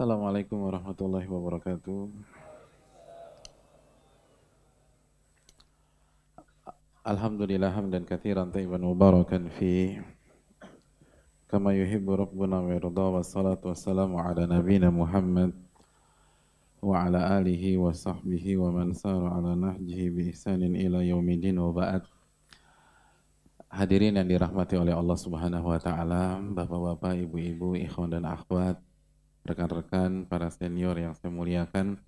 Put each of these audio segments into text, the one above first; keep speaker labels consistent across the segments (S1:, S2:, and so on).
S1: Assalamualaikum warahmatullahi wabarakatuh. Alhamdulillah hamdan katsiran tayyiban mubarakan fi kama yuhibbu rabbuna wa yarda wa salatu wassalamu ala nabiyyina Muhammad wa ala alihi wa sahbihi wa man sara ala nahjihi bi ihsanin ila yaumidin wa ba'd. Hadirin yang dirahmati oleh Allah Subhanahu wa taala, Bapak-bapak, Ibu-ibu, ikhwan dan akhwat, rekan-rekan, para senior yang saya muliakan,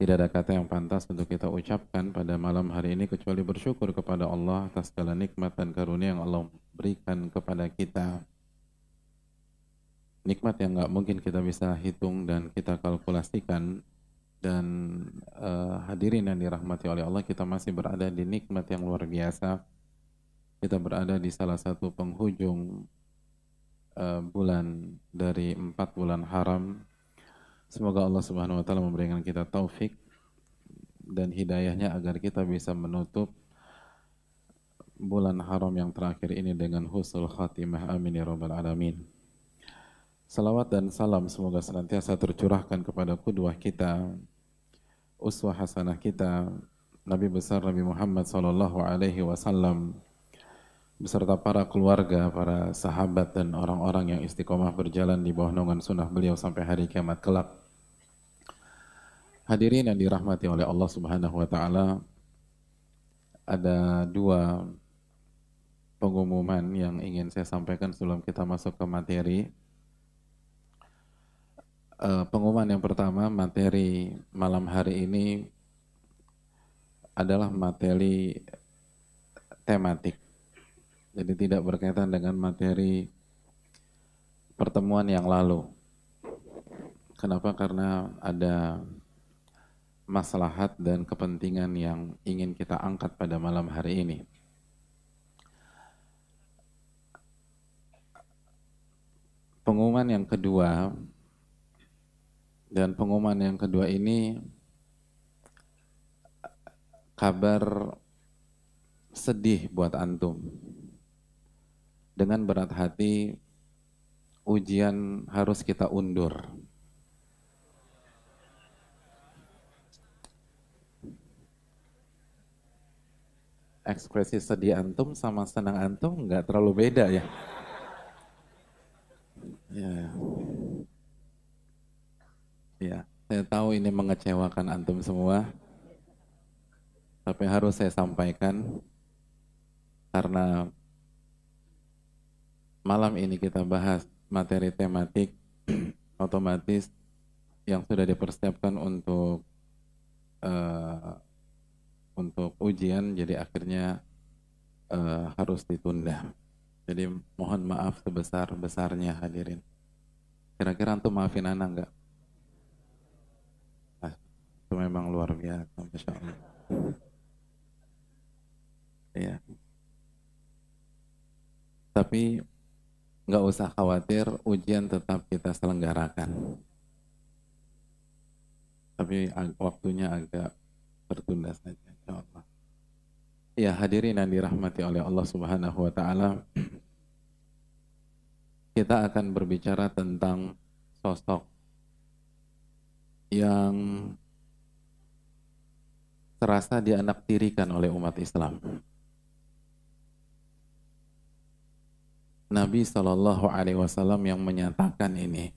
S1: tidak ada kata yang pantas untuk kita ucapkan pada malam hari ini kecuali bersyukur kepada Allah atas segala nikmat dan karunia yang Allah berikan kepada kita. Nikmat yang nggak mungkin kita bisa hitung dan kita kalkulasikan dan uh, hadirin yang dirahmati oleh Allah kita masih berada di nikmat yang luar biasa. Kita berada di salah satu penghujung uh, bulan dari empat bulan haram Semoga Allah Subhanahu wa taala memberikan kita taufik dan hidayahnya agar kita bisa menutup bulan haram yang terakhir ini dengan husnul khatimah. Amin ya rabbal alamin. Salawat dan salam semoga senantiasa tercurahkan kepada kudwah kita, uswah hasanah kita, Nabi besar Nabi Muhammad sallallahu alaihi wasallam beserta para keluarga, para sahabat dan orang-orang yang istiqomah berjalan di bawah naungan sunnah beliau sampai hari kiamat kelak. Hadirin yang dirahmati oleh Allah Subhanahu wa taala, ada dua pengumuman yang ingin saya sampaikan sebelum kita masuk ke materi. Uh, pengumuman yang pertama, materi malam hari ini adalah materi tematik. Jadi tidak berkaitan dengan materi pertemuan yang lalu. Kenapa? Karena ada maslahat dan kepentingan yang ingin kita angkat pada malam hari ini. Pengumuman yang kedua dan pengumuman yang kedua ini kabar sedih buat antum. Dengan berat hati ujian harus kita undur ekspresi sedih antum sama senang antum nggak terlalu beda ya. Ya. Ya, saya tahu ini mengecewakan antum semua. Tapi harus saya sampaikan karena malam ini kita bahas materi tematik otomatis yang sudah dipersiapkan untuk uh, untuk ujian jadi akhirnya uh, harus ditunda. Jadi mohon maaf sebesar-besarnya hadirin. Kira-kira antum maafin anak enggak? Ah, itu memang luar biasa, Masya Allah. Ya. Tapi nggak usah khawatir, ujian tetap kita selenggarakan. Tapi waktunya agak tertunda saja. Allah. Ya hadirin yang dirahmati oleh Allah Subhanahu wa taala. Kita akan berbicara tentang sosok yang terasa dianaktirikan oleh umat Islam. Nabi Shallallahu Alaihi Wasallam yang menyatakan ini.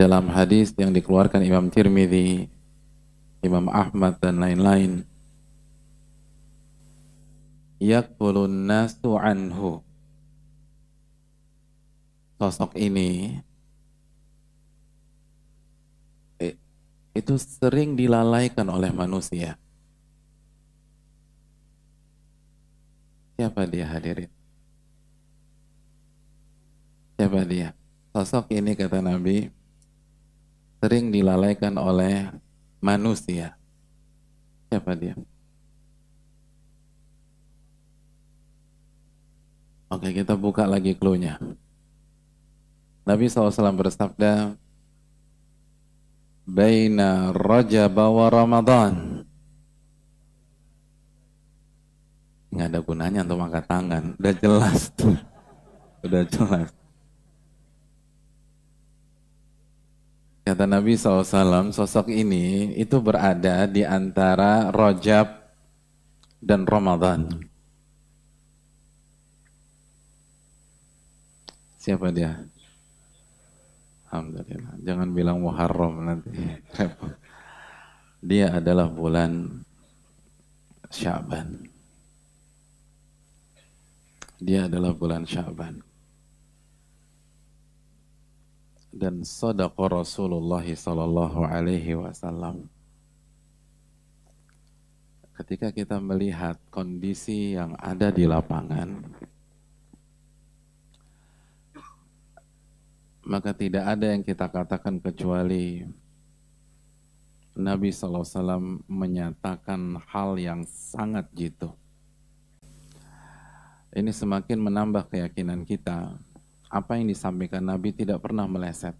S1: Dalam hadis yang dikeluarkan Imam Tirmidzi Imam Ahmad dan lain-lain. Yakbulun nasu anhu. Sosok ini eh, itu sering dilalaikan oleh manusia. Siapa dia hadirin siapa dia sosok ini kata Nabi sering dilalaikan oleh manusia. Siapa dia? Oke, kita buka lagi clue-nya. Nabi SAW bersabda, Baina Rajab wa Ramadan. Nggak ada gunanya untuk angkat tangan. Udah jelas tuh. Udah jelas. Kata Nabi SAW, sosok ini itu berada di antara Rojab dan Ramadan. Siapa dia? Alhamdulillah. Jangan bilang Muharram nanti. Dia adalah bulan Syaban. Dia adalah bulan Syaban. Dan sadaqa Rasulullah sallallahu alaihi wasallam ketika kita melihat kondisi yang ada di lapangan, maka tidak ada yang kita katakan kecuali Nabi SAW menyatakan hal yang sangat jitu. Ini semakin menambah keyakinan kita. Apa yang disampaikan Nabi tidak pernah meleset.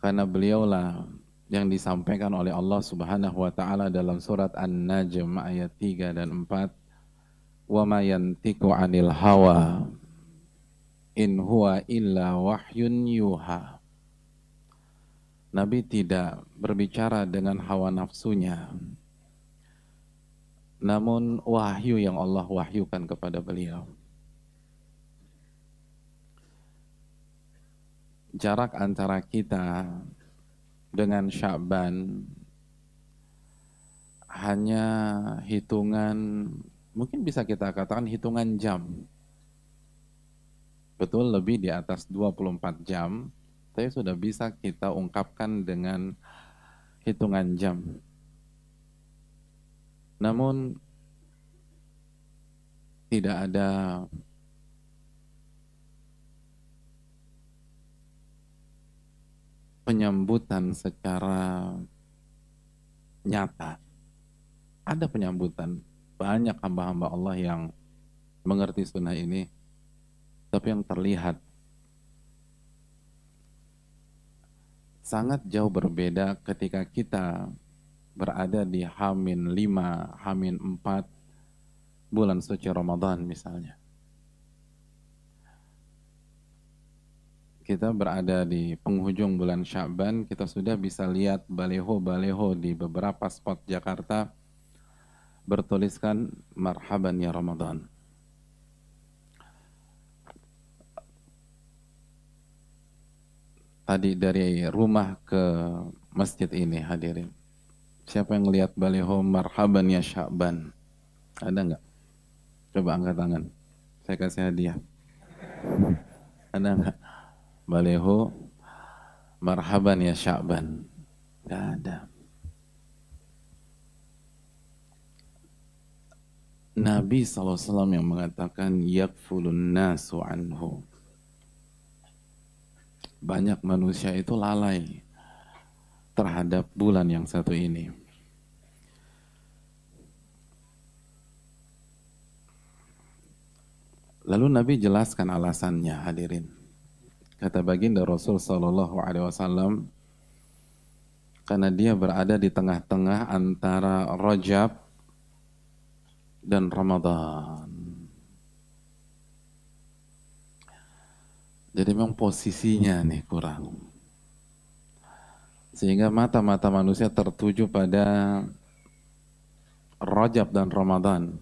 S1: Karena beliaulah yang disampaikan oleh Allah Subhanahu wa taala dalam surat An-Najm ayat 3 dan 4 wa ma yantiqu 'anil hawa in huwa illa wahyun yuha. Nabi tidak berbicara dengan hawa nafsunya. Namun wahyu yang Allah wahyukan kepada beliau jarak antara kita dengan Sya'ban hanya hitungan mungkin bisa kita katakan hitungan jam. Betul lebih di atas 24 jam, tapi sudah bisa kita ungkapkan dengan hitungan jam. Namun tidak ada penyambutan secara nyata. Ada penyambutan. Banyak hamba-hamba Allah yang mengerti sunnah ini. Tapi yang terlihat sangat jauh berbeda ketika kita berada di Hamin 5, Hamin 4 bulan suci Ramadan misalnya. Kita berada di penghujung bulan Sya'ban, kita sudah bisa lihat baleho-baleho di beberapa spot Jakarta bertuliskan marhaban ya Ramadan. Tadi dari rumah ke masjid ini hadirin. Siapa yang lihat baleho marhaban ya Sya'ban? Ada nggak? Coba angkat tangan. Saya kasih hadiah. Ada nggak? Baleho marhaban ya Sya'ban. Gak ada. Nabi SAW yang mengatakan yakfulun nasu anhu. Banyak manusia itu lalai terhadap bulan yang satu ini. Lalu Nabi jelaskan alasannya hadirin. Kata baginda Rasul Sallallahu Alaihi Wasallam, karena dia berada di tengah-tengah antara Rajab dan Ramadan. Jadi memang posisinya nih kurang. Sehingga mata-mata manusia tertuju pada Rajab dan Ramadan.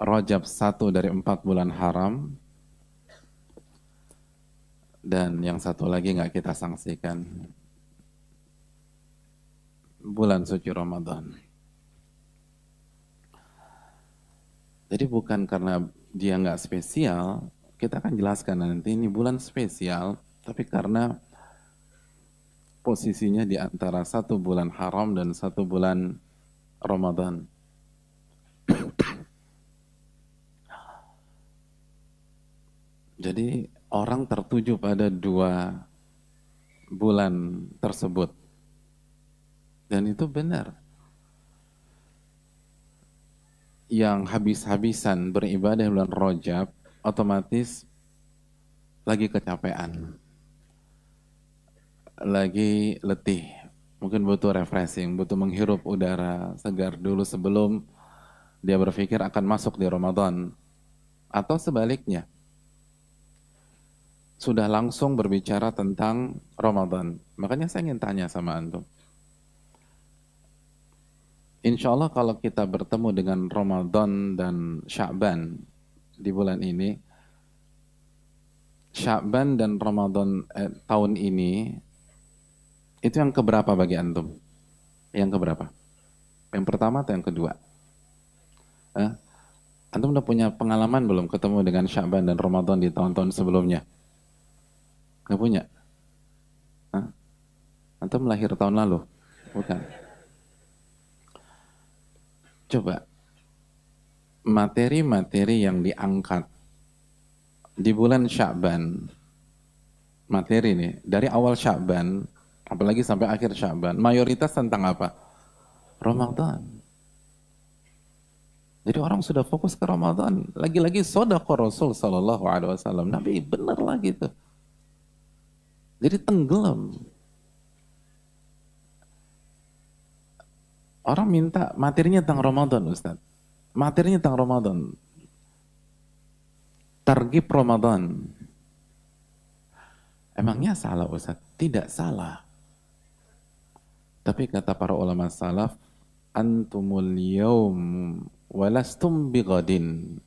S1: Rajab satu dari empat bulan haram, dan yang satu lagi nggak kita sanksikan bulan suci Ramadan. Jadi bukan karena dia nggak spesial, kita akan jelaskan nanti ini bulan spesial, tapi karena posisinya di antara satu bulan haram dan satu bulan Ramadan. Jadi orang tertuju pada dua bulan tersebut. Dan itu benar. Yang habis-habisan beribadah bulan Rojab, otomatis lagi kecapean. Lagi letih. Mungkin butuh refreshing, butuh menghirup udara segar dulu sebelum dia berpikir akan masuk di Ramadan. Atau sebaliknya, sudah langsung berbicara tentang Ramadan. Makanya saya ingin tanya sama Antum. Insya Allah kalau kita bertemu dengan Ramadan dan Sya'ban di bulan ini, Sya'ban dan Ramadan eh, tahun ini, itu yang keberapa bagi Antum? Yang keberapa? Yang pertama atau yang kedua? Eh? Antum udah punya pengalaman belum ketemu dengan Sya'ban dan Ramadan di tahun-tahun sebelumnya? Gak punya? Hah? Antum lahir tahun lalu? Bukan. Coba. Materi-materi yang diangkat di bulan Sya'ban. Materi ini, dari awal Sya'ban, apalagi sampai akhir Sya'ban, mayoritas tentang apa? Ramadan. Jadi orang sudah fokus ke Ramadan. Lagi-lagi sodako Rasul Sallallahu Alaihi Wasallam. Nabi benar lagi tuh. Jadi tenggelam. Orang minta materinya tentang Ramadan, Ustaz. Materinya tentang Ramadan. Targib Ramadan. Emangnya salah Ustaz? Tidak salah. Tapi kata para ulama salaf, antumul yaum walastum bigadin.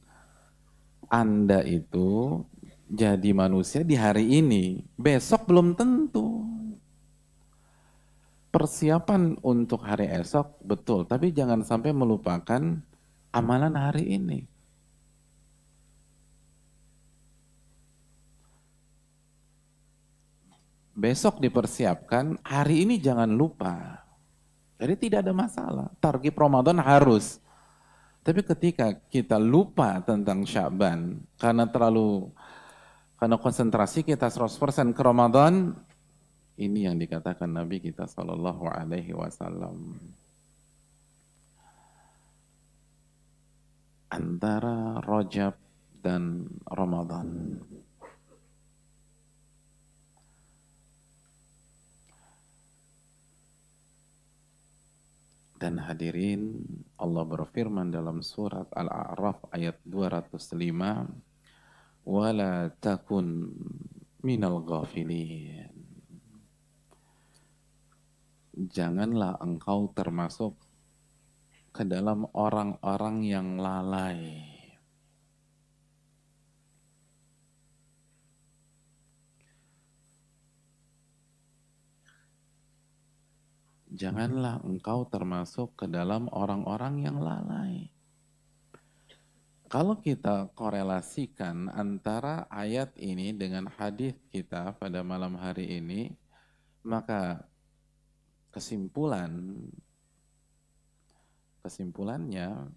S1: Anda itu jadi manusia di hari ini, besok belum tentu. Persiapan untuk hari esok betul, tapi jangan sampai melupakan amalan hari ini. Besok dipersiapkan, hari ini jangan lupa. Jadi tidak ada masalah. Target Ramadan harus. Tapi ketika kita lupa tentang Syaban karena terlalu karena konsentrasi kita 100% ke Ramadan, ini yang dikatakan Nabi kita Sallallahu Alaihi Wasallam. Antara Rajab dan Ramadan. Dan hadirin, Allah berfirman dalam surat Al-A'raf ayat 205, wala takun minal ghafilin. Janganlah engkau termasuk ke dalam orang-orang yang lalai. Janganlah engkau termasuk ke dalam orang-orang yang lalai. Kalau kita korelasikan antara ayat ini dengan hadis kita pada malam hari ini, maka kesimpulan kesimpulannya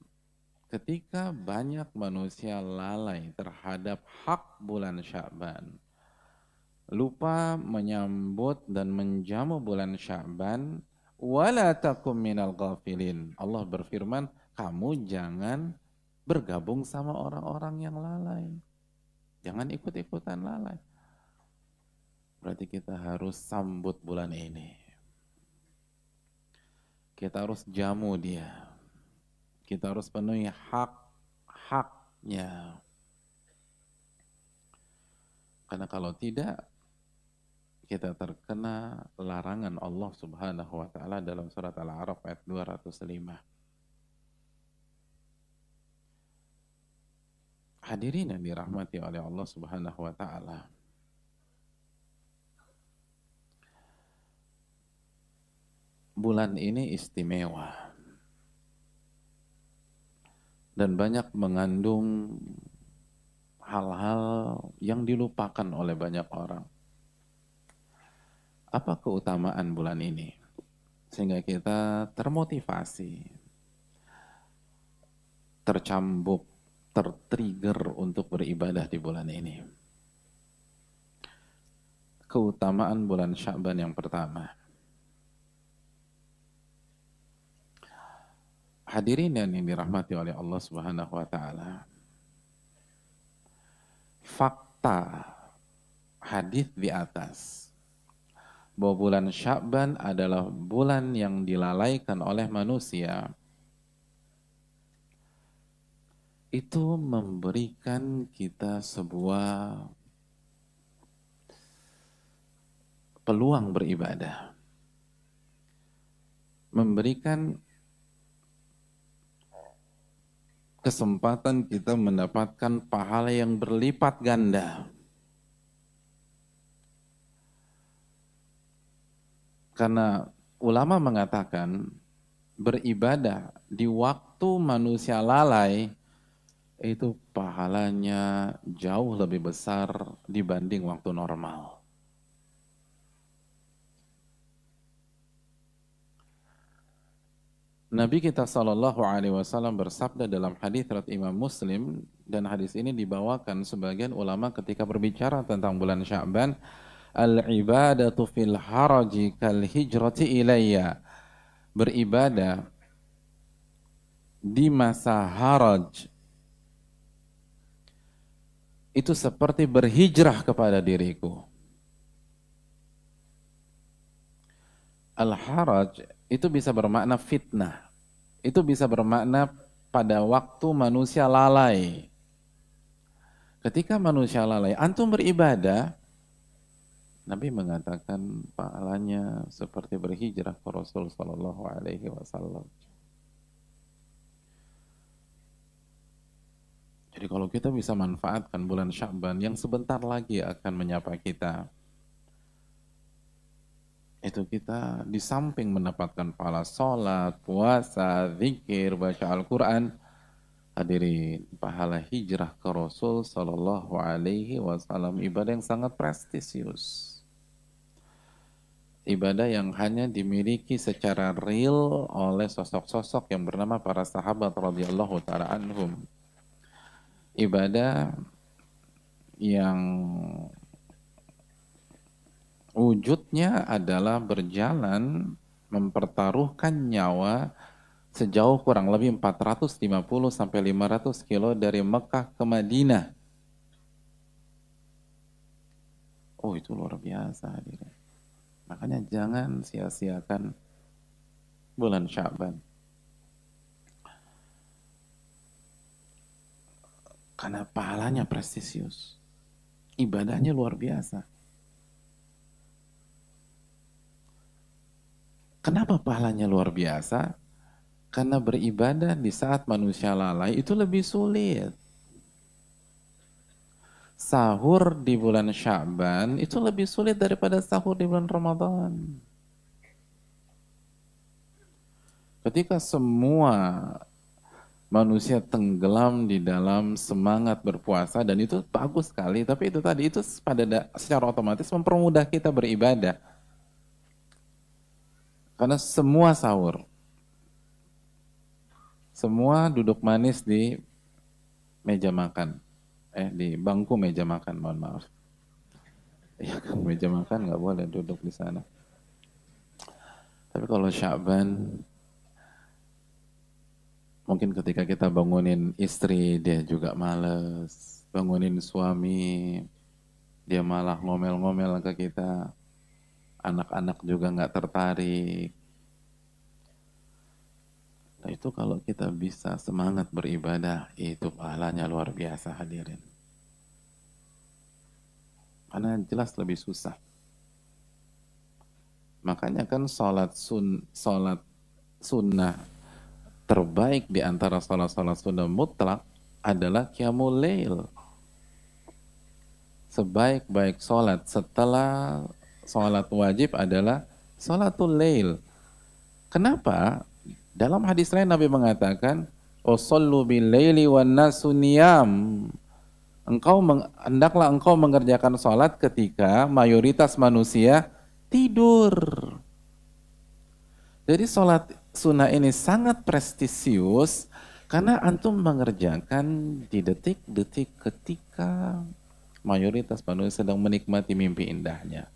S1: ketika banyak manusia lalai terhadap hak bulan Sya'ban, lupa menyambut dan menjamu bulan Sya'ban, wala takum minal ghafilin. Allah berfirman, kamu jangan bergabung sama orang-orang yang lalai. Jangan ikut-ikutan lalai. Berarti kita harus sambut bulan ini. Kita harus jamu dia. Kita harus penuhi hak-haknya. Karena kalau tidak, kita terkena larangan Allah Subhanahu wa taala dalam surat Al-A'raf ayat 205. Hadirin yang dirahmati oleh Allah Subhanahu wa taala. Bulan ini istimewa. Dan banyak mengandung hal-hal yang dilupakan oleh banyak orang. Apa keutamaan bulan ini? Sehingga kita termotivasi, tercambuk tertrigger untuk beribadah di bulan ini. Keutamaan bulan Syaban yang pertama. Hadirin yang dirahmati oleh Allah Subhanahu wa taala. Fakta hadis di atas bahwa bulan Sya'ban adalah bulan yang dilalaikan oleh manusia itu memberikan kita sebuah peluang beribadah. Memberikan kesempatan kita mendapatkan pahala yang berlipat ganda. Karena ulama mengatakan beribadah di waktu manusia lalai itu pahalanya jauh lebih besar dibanding waktu normal. Nabi kita Shallallahu Alaihi Wasallam bersabda dalam hadis riwayat Imam Muslim dan hadis ini dibawakan sebagian ulama ketika berbicara tentang bulan Sya'ban al-ibadatu fil haraji kal hijrati ilayya beribadah di masa haraj itu seperti berhijrah kepada diriku. Al-haraj itu bisa bermakna fitnah. Itu bisa bermakna pada waktu manusia lalai. Ketika manusia lalai, antum beribadah, Nabi mengatakan pahalanya seperti berhijrah ke Rasul Sallallahu Alaihi Wasallam. Jadi kalau kita bisa manfaatkan bulan Sya'ban yang sebentar lagi akan menyapa kita, itu kita di samping mendapatkan pahala sholat, puasa, zikir, baca Al-Quran, hadirin pahala hijrah ke Rasul Sallallahu Alaihi Wasallam ibadah yang sangat prestisius ibadah yang hanya dimiliki secara real oleh sosok-sosok yang bernama para sahabat radhiyallahu taala anhum. Ibadah yang wujudnya adalah berjalan mempertaruhkan nyawa sejauh kurang lebih 450 sampai 500 kilo dari Mekah ke Madinah. Oh itu luar biasa. Makanya jangan sia-siakan bulan Syaban. Karena pahalanya prestisius. Ibadahnya luar biasa. Kenapa pahalanya luar biasa? Karena beribadah di saat manusia lalai itu lebih sulit sahur di bulan Sya'ban itu lebih sulit daripada sahur di bulan Ramadan. Ketika semua manusia tenggelam di dalam semangat berpuasa dan itu bagus sekali, tapi itu tadi itu pada secara otomatis mempermudah kita beribadah. Karena semua sahur. Semua duduk manis di meja makan eh di bangku meja makan mohon maaf ya meja makan nggak boleh duduk di sana tapi kalau Syaban mungkin ketika kita bangunin istri dia juga males bangunin suami dia malah ngomel-ngomel ke kita anak-anak juga nggak tertarik Nah itu kalau kita bisa semangat beribadah, itu pahalanya luar biasa hadirin. Karena jelas lebih susah. Makanya kan sholat, sun, sholat sunnah terbaik di antara sholat-sholat sunnah mutlak adalah qiyamul lail. Sebaik-baik sholat setelah sholat wajib adalah sholatul lail. Kenapa? Dalam hadis lain Nabi mengatakan, "Usallu bil laili wan nasu niyam." engkau hendaklah engkau mengerjakan sholat ketika mayoritas manusia tidur. Jadi sholat sunnah ini sangat prestisius karena antum mengerjakan di detik-detik ketika mayoritas manusia sedang menikmati mimpi indahnya.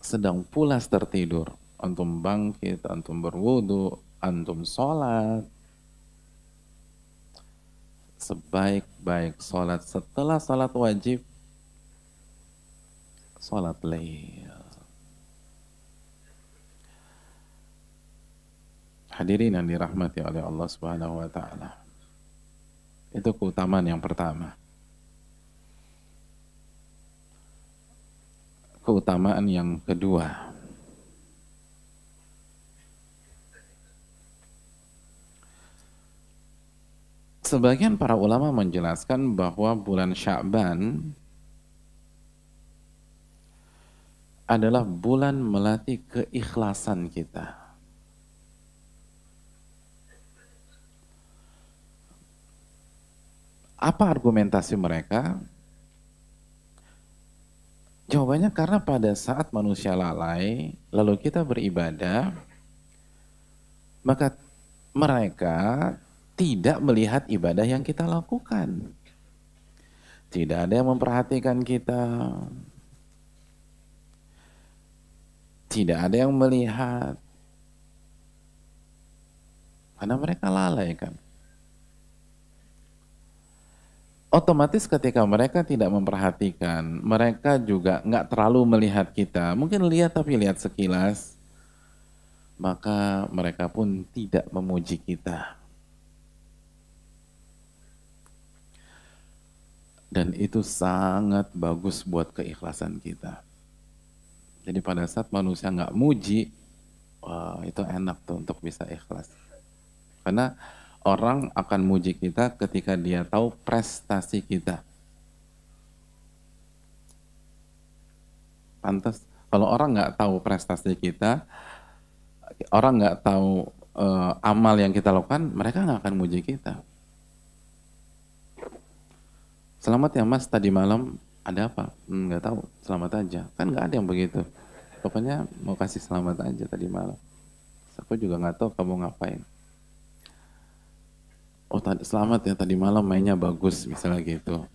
S1: Sedang pulas tertidur, antum bangkit, antum berwudu, antum sholat, sebaik-baik sholat setelah sholat wajib sholat lail hadirin yang dirahmati oleh Allah subhanahu wa ta'ala itu keutamaan yang pertama keutamaan yang kedua. Sebagian para ulama menjelaskan bahwa bulan Sya'ban adalah bulan melatih keikhlasan kita. Apa argumentasi mereka? Jawabannya karena pada saat manusia lalai, lalu kita beribadah, maka mereka tidak melihat ibadah yang kita lakukan. Tidak ada yang memperhatikan kita. Tidak ada yang melihat. Karena mereka lalai kan. Otomatis ketika mereka tidak memperhatikan, mereka juga nggak terlalu melihat kita. Mungkin lihat tapi lihat sekilas, maka mereka pun tidak memuji kita. Dan itu sangat bagus buat keikhlasan kita. Jadi pada saat manusia nggak muji, wah itu enak tuh untuk bisa ikhlas. Karena orang akan muji kita ketika dia tahu prestasi kita. Pantas kalau orang nggak tahu prestasi kita, orang nggak tahu uh, amal yang kita lakukan, mereka nggak akan muji kita. Selamat ya mas, tadi malam ada apa? Hmm, nggak tahu, selamat aja. Kan nggak ada yang begitu. Pokoknya mau kasih selamat aja tadi malam. Aku juga nggak tahu kamu ngapain. Oh tadi, selamat ya tadi malam mainnya bagus misalnya gitu.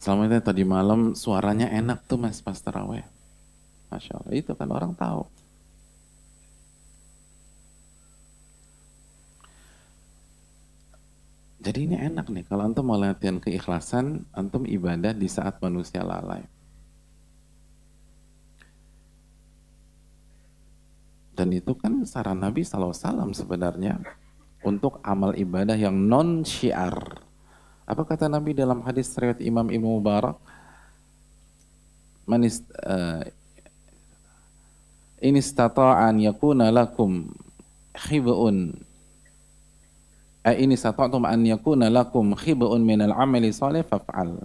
S1: Selamat ya tadi malam suaranya enak tuh mas pas terawih. Masya Allah itu kan orang tahu. Jadi ini enak nih, kalau antum mau latihan keikhlasan, antum ibadah di saat manusia lalai. Dan itu kan saran Nabi SAW sebenarnya untuk amal ibadah yang non syiar. Apa kata Nabi dalam hadis riwayat Imam Ibnu Mubarak? Manis uh, ini stata'an yakuna lakum khibun ini sata'tum an yakuna lakum khib'un minal amali salih faf'al.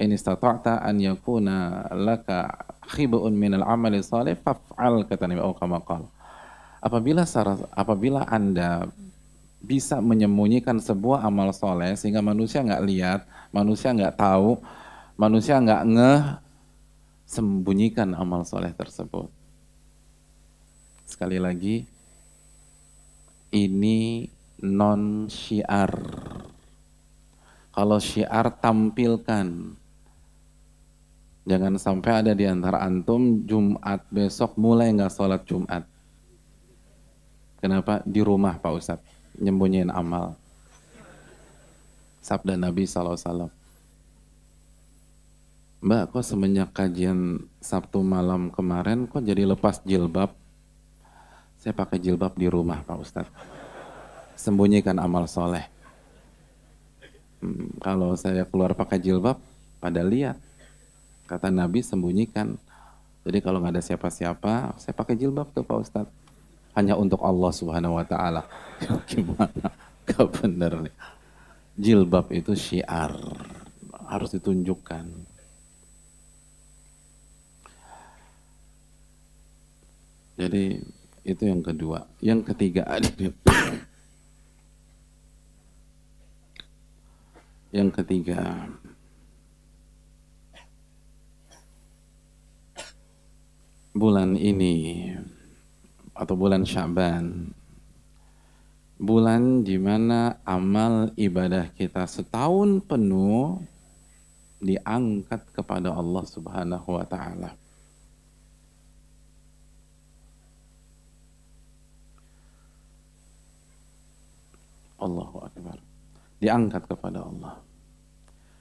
S1: Ini stata'ta an yakuna laka khib'un minal amali salih faf'al kata Nabi Allah Apabila apabila Anda bisa menyembunyikan sebuah amal soleh sehingga manusia nggak lihat, manusia nggak tahu, manusia nggak ngeh, sembunyikan amal soleh tersebut. Sekali lagi, ini non syiar. Kalau syiar tampilkan. Jangan sampai ada di antara antum Jumat besok mulai nggak sholat Jumat. Kenapa? Di rumah Pak Ustadz. Nyembunyiin amal. Sabda Nabi SAW. Mbak, kok semenjak kajian Sabtu malam kemarin kok jadi lepas jilbab? Saya pakai jilbab di rumah Pak Ustadz. Sembunyikan amal soleh. Hmm, kalau saya keluar pakai jilbab, pada lihat. Kata Nabi sembunyikan. Jadi kalau nggak ada siapa-siapa, saya pakai jilbab tuh Pak Ustadz. Hanya untuk Allah Subhanahu Wa Taala. Gimana? Gak bener nih. Jilbab itu syiar. Harus ditunjukkan. Jadi itu yang kedua. Yang ketiga Yang ketiga bulan ini atau bulan Syaban bulan di mana amal ibadah kita setahun penuh diangkat kepada Allah Subhanahu wa taala. Allahu Akbar. Diangkat kepada Allah.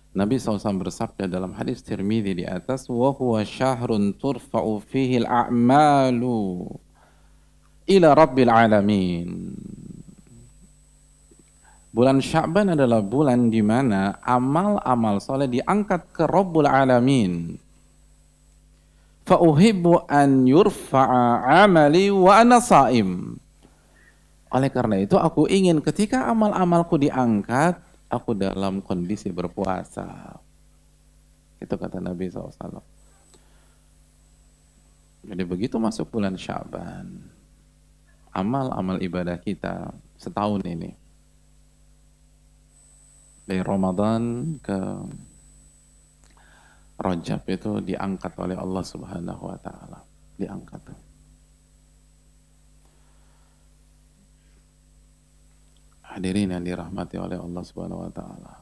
S1: Nabi SAW bersabda dalam hadis Tirmidzi di atas, "Wa huwa syahrun turfa'u fihi al-a'malu ila rabbil alamin." Bulan Sya'ban adalah bulan di mana amal-amal soleh diangkat ke Rabbul Alamin. Fa'uhibbu an yurfa'a amali wa ana sa'im. Oleh karena itu aku ingin ketika amal-amalku diangkat, aku dalam kondisi berpuasa. Itu kata Nabi SAW. Jadi begitu masuk bulan Syaban, amal-amal ibadah kita setahun ini dari Ramadan ke Rajab itu diangkat oleh Allah Subhanahu wa taala. Diangkat. Hadirin yang dirahmati oleh Allah Subhanahu wa taala.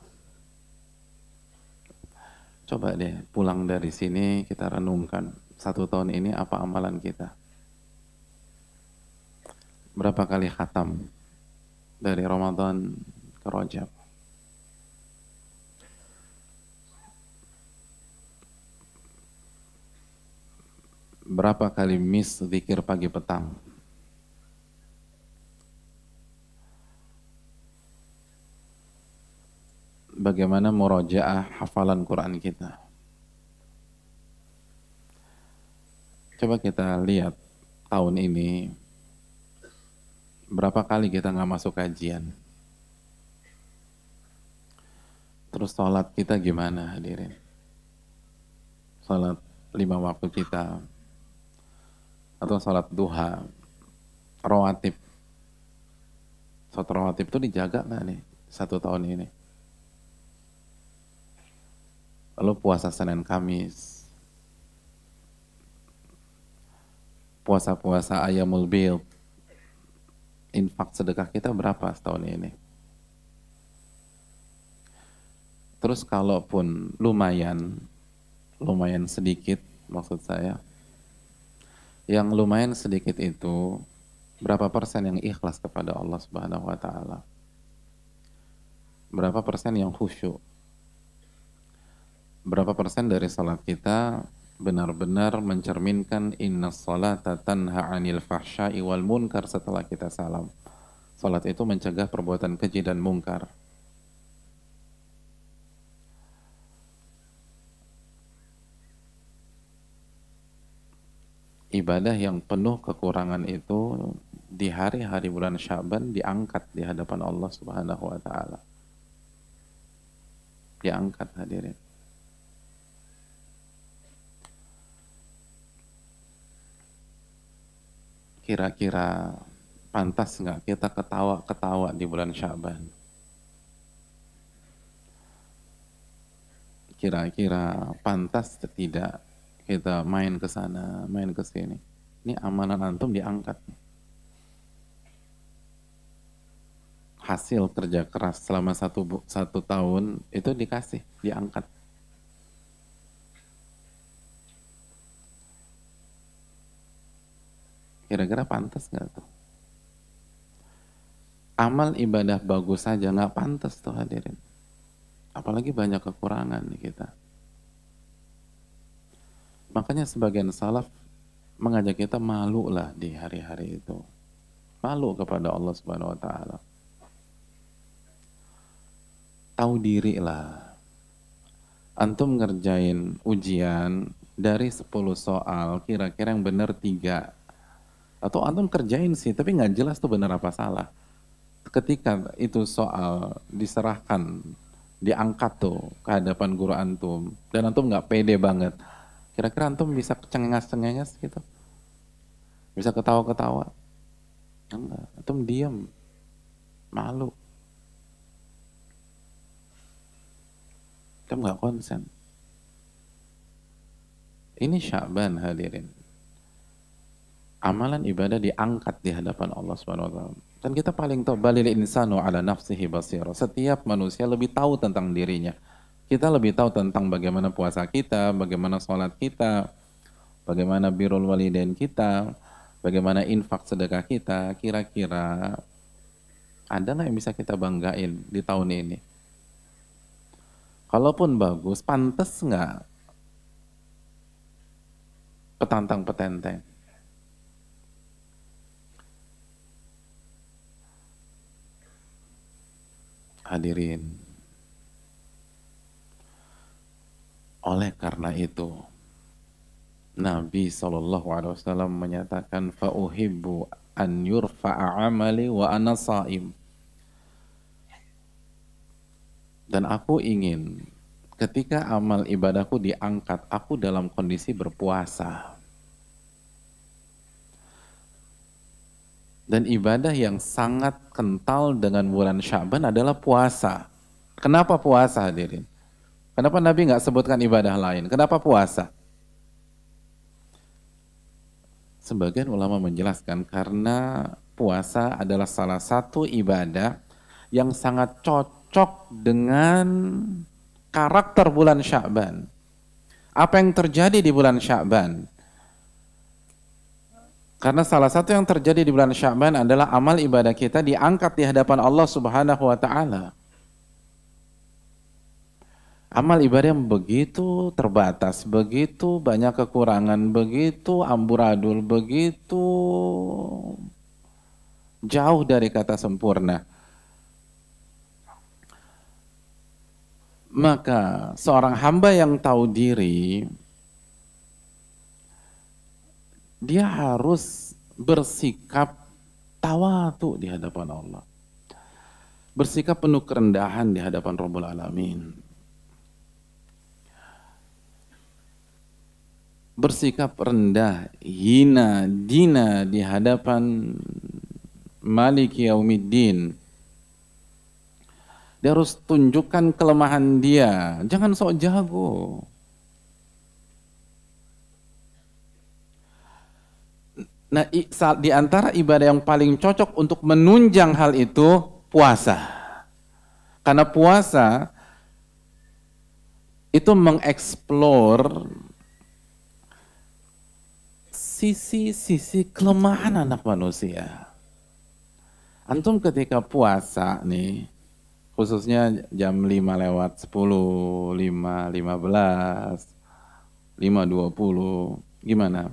S1: Coba deh pulang dari sini kita renungkan satu tahun ini apa amalan kita. Berapa kali khatam dari Ramadan ke Rajab? berapa kali miss zikir pagi petang? Bagaimana murojaah hafalan Quran kita? Coba kita lihat tahun ini berapa kali kita nggak masuk kajian? Terus sholat kita gimana hadirin? Sholat lima waktu kita atau sholat duha rawatib sholat rawatib itu dijaga nggak nih satu tahun ini lalu puasa Senin Kamis puasa-puasa ayamul bil infak sedekah kita berapa setahun ini terus kalaupun lumayan lumayan sedikit maksud saya yang lumayan sedikit itu berapa persen yang ikhlas kepada Allah Subhanahu wa taala? Berapa persen yang khusyuk? Berapa persen dari salat kita benar-benar mencerminkan inna salata tanha 'anil fahsya'i wal munkar setelah kita salam. Salat itu mencegah perbuatan keji dan mungkar. ibadah yang penuh kekurangan itu di hari-hari bulan Syaban diangkat di hadapan Allah Subhanahu wa taala. Diangkat hadirin. Kira-kira pantas nggak kita ketawa-ketawa di bulan Syaban? Kira-kira pantas tidak kita main ke sana, main ke sini. Ini amanah antum diangkat. Hasil kerja keras selama satu, satu tahun itu dikasih, diangkat. Kira-kira pantas nggak tuh? Amal ibadah bagus saja nggak pantas tuh hadirin. Apalagi banyak kekurangan nih kita. Makanya sebagian salaf mengajak kita malu lah di hari-hari itu. Malu kepada Allah Subhanahu wa taala. Tahu diri lah. Antum ngerjain ujian dari 10 soal, kira-kira yang benar tiga. Atau antum kerjain sih, tapi nggak jelas tuh benar apa salah. Ketika itu soal diserahkan, diangkat tuh ke hadapan guru antum, dan antum nggak pede banget, Kira-kira antum bisa cengengas-cengengas gitu? Bisa ketawa-ketawa? Enggak, antum diam. Malu. Antum nggak konsen. Ini Syaban hadirin. Amalan ibadah diangkat di hadapan Allah Subhanahu wa taala. Dan kita paling tahu balil insanu ala nafsihi basira. Setiap manusia lebih tahu tentang dirinya kita lebih tahu tentang bagaimana puasa kita, bagaimana sholat kita, bagaimana birul walidain kita, bagaimana infak sedekah kita, kira-kira ada nggak yang bisa kita banggain di tahun ini? Kalaupun bagus, pantas nggak petantang petenteng? Hadirin. Oleh karena itu, Nabi SAW menyatakan fauhibbu an yurfa'a amali wa ana saim. Dan aku ingin ketika amal ibadahku diangkat, aku dalam kondisi berpuasa. Dan ibadah yang sangat kental dengan bulan Syaban adalah puasa. Kenapa puasa hadirin? Kenapa Nabi nggak sebutkan ibadah lain? Kenapa puasa? Sebagian ulama menjelaskan karena puasa adalah salah satu ibadah yang sangat cocok dengan karakter bulan Sya'ban. Apa yang terjadi di bulan Sya'ban? Karena salah satu yang terjadi di bulan Sya'ban adalah amal ibadah kita diangkat di hadapan Allah Subhanahu wa taala. Amal ibadah yang begitu terbatas, begitu banyak kekurangan, begitu amburadul, begitu jauh dari kata sempurna. Maka seorang hamba yang tahu diri dia harus bersikap tawatu di hadapan Allah. Bersikap penuh kerendahan di hadapan Rabbul Alamin. Bersikap rendah, hina, dina di hadapan Maliki Yaumiddin. Dia harus tunjukkan kelemahan dia. Jangan sok jago. Nah, di antara ibadah yang paling cocok untuk menunjang hal itu puasa. Karena puasa itu mengeksplor sisi-sisi kelemahan anak manusia. Antum ketika puasa nih, khususnya jam 5 lewat 10, 5, 15, 5, 20, gimana?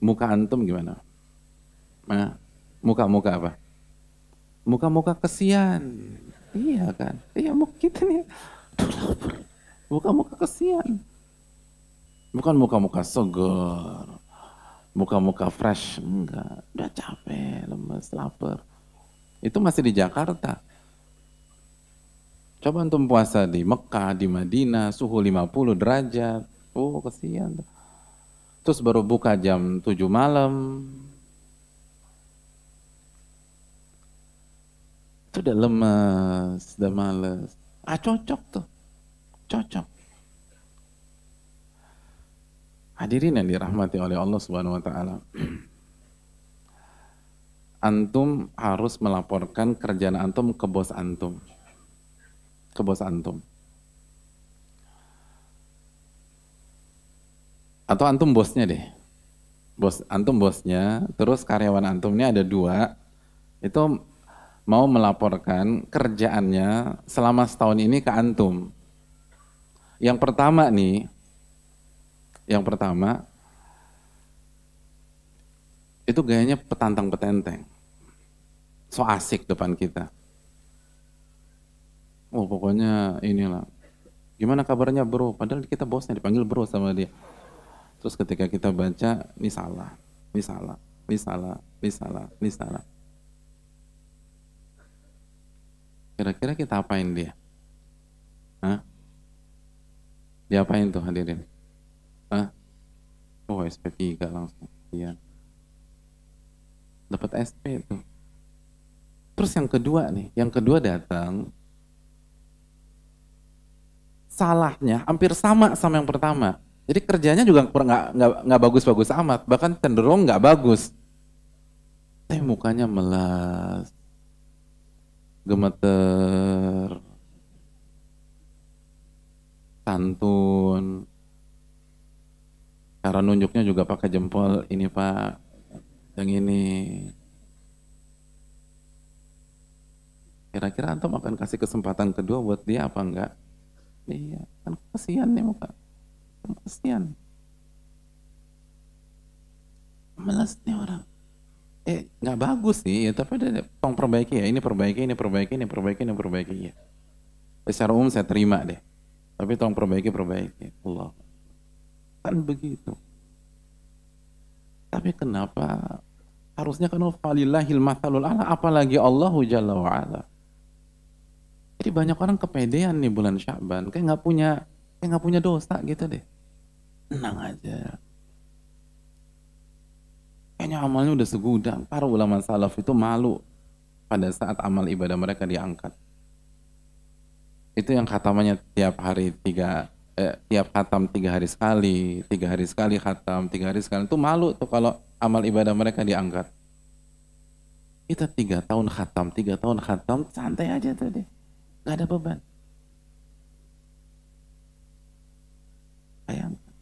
S1: Muka antum gimana? Muka-muka apa? Muka-muka kesian. Iya kan? Iya muka kita nih. Muka-muka kesian. Bukan muka-muka segar. Muka-muka fresh. Enggak. Udah capek, lemes, lapar. Itu masih di Jakarta. Coba antum puasa di Mekah, di Madinah, suhu 50 derajat. Oh, kesian tuh terus baru buka jam 7 malam. Itu udah lemes, udah males. Ah cocok tuh, cocok. Hadirin yang dirahmati oleh Allah Subhanahu wa taala. Antum harus melaporkan kerjaan antum ke bos antum. Ke bos antum. Atau antum bosnya deh. Bos antum bosnya terus karyawan antumnya ada dua. Itu mau melaporkan kerjaannya selama setahun ini ke antum. Yang pertama nih yang pertama itu gayanya petantang petenteng so asik depan kita. Oh pokoknya inilah. Gimana kabarnya bro? Padahal kita bosnya dipanggil bro sama dia Terus ketika kita baca, ini salah, ini salah, ini salah, ini salah, ini salah. Kira-kira kita apain dia? Hah? Diapain tuh hadirin? Hah? Oh SP3 langsung. Iya. Dapat SP tuh. Terus yang kedua nih, yang kedua datang salahnya hampir sama sama yang pertama jadi kerjanya juga nggak bagus-bagus amat, bahkan cenderung nggak bagus. Tapi mukanya melas, gemeter, santun. Cara nunjuknya juga pakai jempol ini pak, yang ini. Kira-kira antum akan kasih kesempatan kedua buat dia apa enggak? Iya, kan kasihan nih muka. Kasihan. Melas nih orang. eh nggak bagus sih ya, tapi ada tong perbaiki ya. Ini perbaiki ini perbaiki ini perbaiki ini perbaiki ya. Secara umum saya terima deh. Tapi tong perbaiki perbaiki. Allah. Kan begitu. Tapi kenapa? Harusnya kan falillahil mathalul ala apalagi Allahu jalla wa ala jadi banyak orang kepedean nih bulan Syaban kayak nggak punya kayak nggak punya dosa gitu deh tenang aja Kayaknya amalnya udah segudang. Para ulama salaf itu malu pada saat amal ibadah mereka diangkat. Itu yang khatamanya tiap hari tiga, eh, tiap khatam tiga hari sekali, tiga hari sekali khatam, tiga hari sekali. Itu malu tuh kalau amal ibadah mereka diangkat. Kita tiga tahun khatam, tiga tahun khatam, santai aja tuh deh. Gak ada beban. Bayangkan.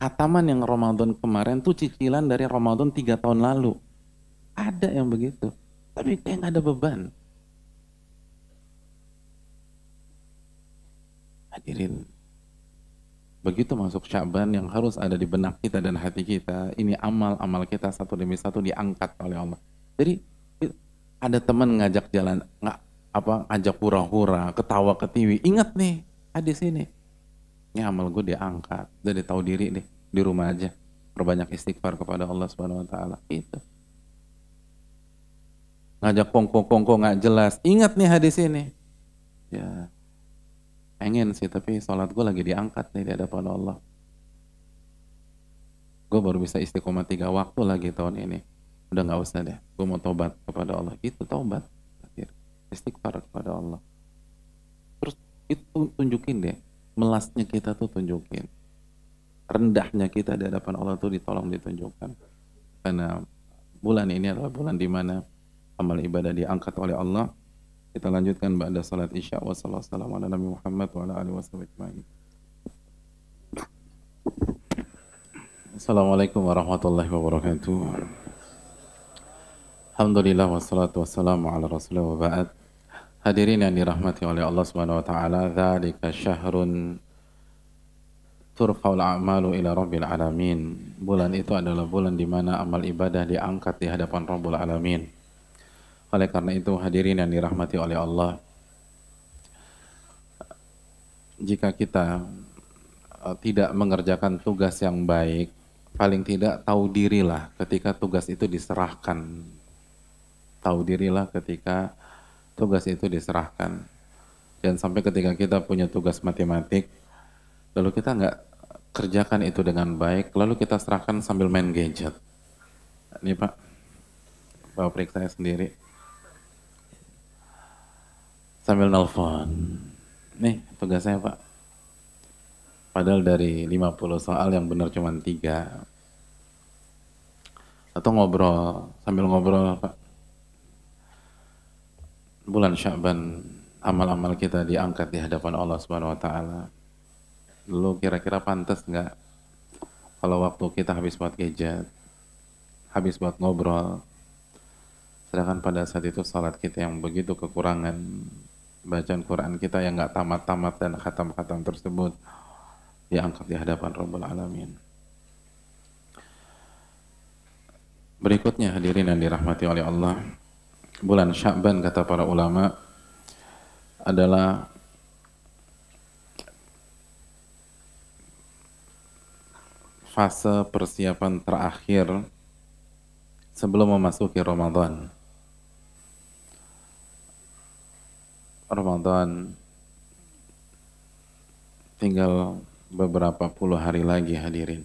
S1: Kataman yang Ramadan kemarin tuh cicilan dari Ramadan tiga tahun lalu. Ada yang begitu. Tapi kayak nggak ada beban. Hadirin, begitu masuk Syaban yang harus ada di benak kita dan hati kita, ini amal-amal kita satu demi satu diangkat oleh Allah. Jadi ada teman ngajak jalan, nggak apa ngajak pura-pura, ketawa ke TV, ingat nih hadis ini ini amal gue diangkat. Dari tahu diri deh di rumah aja. Perbanyak istighfar kepada Allah Subhanahu Wa Taala. Itu ngajak kongko kongko nggak jelas. Ingat nih hadis ini. Ya pengen sih tapi sholat gue lagi diangkat nih di hadapan Allah. Gue baru bisa istiqomah tiga waktu lagi tahun ini. Udah nggak usah deh gue mau tobat kepada Allah. Itu tobat istighfar kepada Allah. Terus itu tunjukin deh melasnya kita tuh tunjukin. Rendahnya kita di hadapan Allah tuh ditolong ditunjukkan. Karena bulan ini adalah bulan di mana amal ibadah diangkat oleh Allah. Kita lanjutkan pada salat isya. Wa sallallahu ala Muhammad wa ala alihi wasallam Assalamualaikum warahmatullahi wabarakatuh. Alhamdulillah wassalatu wassalamu ala rasulullah wa ba'd Hadirin yang dirahmati oleh Allah Subhanahu wa taala, dzalika syahrun turfa'ul a'malu ila rabbil alamin. Bulan itu adalah bulan di mana amal ibadah diangkat di hadapan Rabbul Alamin. Oleh karena itu hadirin yang dirahmati oleh Allah, jika kita uh, tidak mengerjakan tugas yang baik, paling tidak tahu dirilah ketika tugas itu diserahkan. Tahu dirilah ketika tugas itu diserahkan. Dan sampai ketika kita punya tugas matematik, lalu kita nggak kerjakan itu dengan baik, lalu kita serahkan sambil main gadget. Ini Pak, Bapak periksa sendiri. Sambil nelfon. Nih tugas saya Pak. Padahal dari 50 soal yang benar cuma tiga. Atau ngobrol, sambil ngobrol Pak bulan Sya'ban amal-amal kita diangkat di hadapan Allah Subhanahu wa taala. Lalu kira-kira pantas nggak kalau waktu kita habis buat gadget, habis buat ngobrol, sedangkan pada saat itu salat kita yang begitu kekurangan, bacaan Quran kita yang nggak tamat-tamat dan khatam-khatam tersebut diangkat di hadapan Rabbul Alamin. Berikutnya hadirin yang dirahmati oleh Allah, bulan Sya'ban kata para ulama adalah fase persiapan terakhir sebelum memasuki Ramadan. Ramadan tinggal beberapa puluh hari lagi hadirin.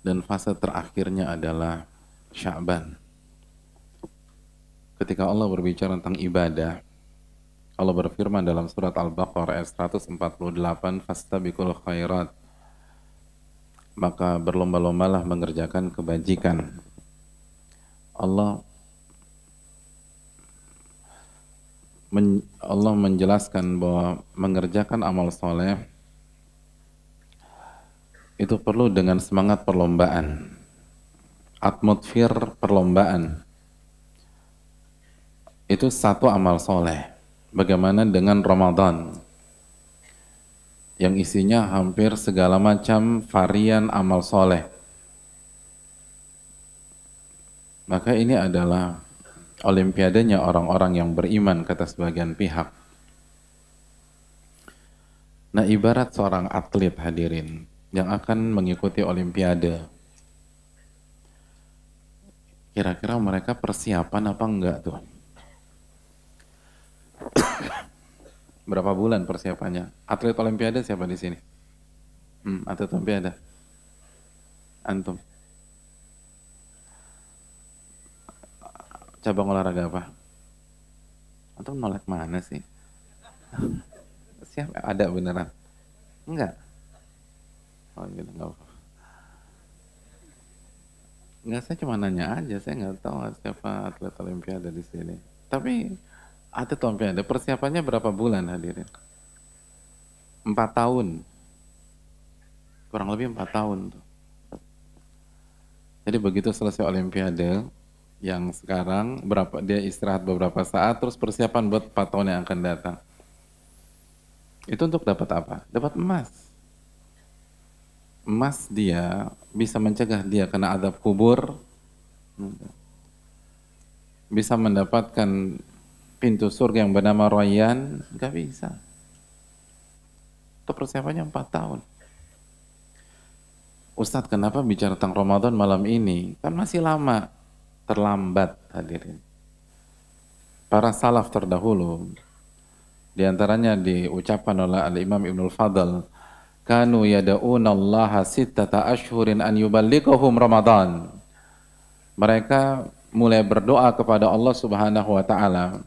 S1: Dan fase terakhirnya adalah Sya'ban ketika Allah berbicara tentang ibadah, Allah berfirman dalam surat Al-Baqarah ayat 148, "Fastabiqul khairat." Maka berlomba-lombalah mengerjakan kebajikan. Allah men, Allah menjelaskan bahwa mengerjakan amal soleh itu perlu dengan semangat perlombaan, atmosfer perlombaan itu satu amal soleh. Bagaimana dengan Ramadan? Yang isinya hampir segala macam varian amal soleh. Maka ini adalah olimpiadenya orang-orang yang beriman kata sebagian pihak. Nah ibarat seorang atlet hadirin yang akan mengikuti olimpiade. Kira-kira mereka persiapan apa enggak tuh? Berapa bulan persiapannya? Atlet olimpiade siapa di sini? Hmm, atlet olimpiade. Antum. cabang olahraga apa? Atau nolak mana sih? Siapa? Ada beneran? Enggak. Oh gitu, enggak apa. Enggak, saya cuma nanya aja, saya nggak tahu siapa atlet olimpiade di sini. Tapi atlet olimpiade, persiapannya berapa bulan hadirin? Empat tahun. Kurang lebih empat tahun. Jadi begitu selesai olimpiade, yang sekarang berapa dia istirahat beberapa saat terus persiapan buat 4 tahun yang akan datang. Itu untuk dapat apa? Dapat emas. Emas dia bisa mencegah dia kena adab kubur. Bisa mendapatkan pintu surga yang bernama Royan, nggak bisa. Itu persiapannya 4 tahun. Ustadz, kenapa bicara tentang Ramadan malam ini? Kan masih lama terlambat hadirin. Para salaf terdahulu di antaranya diucapkan oleh Al-Imam Ibnul Fadl kanu yada'una Allah sittata ashhurin an yuballighahum Ramadan. Mereka mulai berdoa kepada Allah Subhanahu wa taala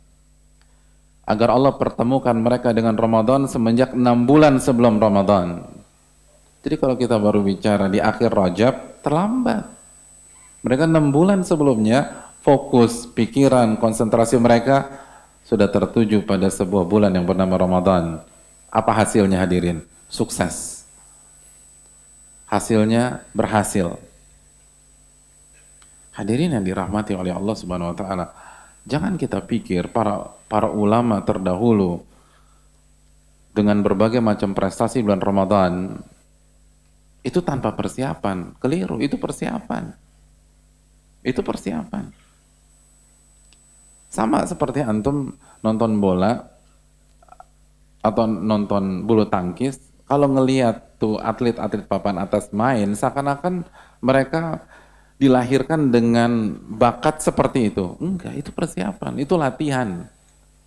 S1: agar Allah pertemukan mereka dengan Ramadan semenjak enam bulan sebelum Ramadan. Jadi kalau kita baru bicara di akhir Rajab, terlambat. Mereka enam bulan sebelumnya fokus, pikiran, konsentrasi mereka sudah tertuju pada sebuah bulan yang bernama Ramadan. Apa hasilnya hadirin? Sukses. Hasilnya berhasil. Hadirin yang dirahmati oleh Allah Subhanahu wa taala. Jangan kita pikir para para ulama terdahulu dengan berbagai macam prestasi bulan Ramadan itu tanpa persiapan. Keliru, itu persiapan. Itu persiapan. Sama seperti antum nonton bola atau nonton bulu tangkis, kalau ngelihat tuh atlet-atlet papan atas main, seakan-akan mereka dilahirkan dengan bakat seperti itu. Enggak, itu persiapan, itu latihan.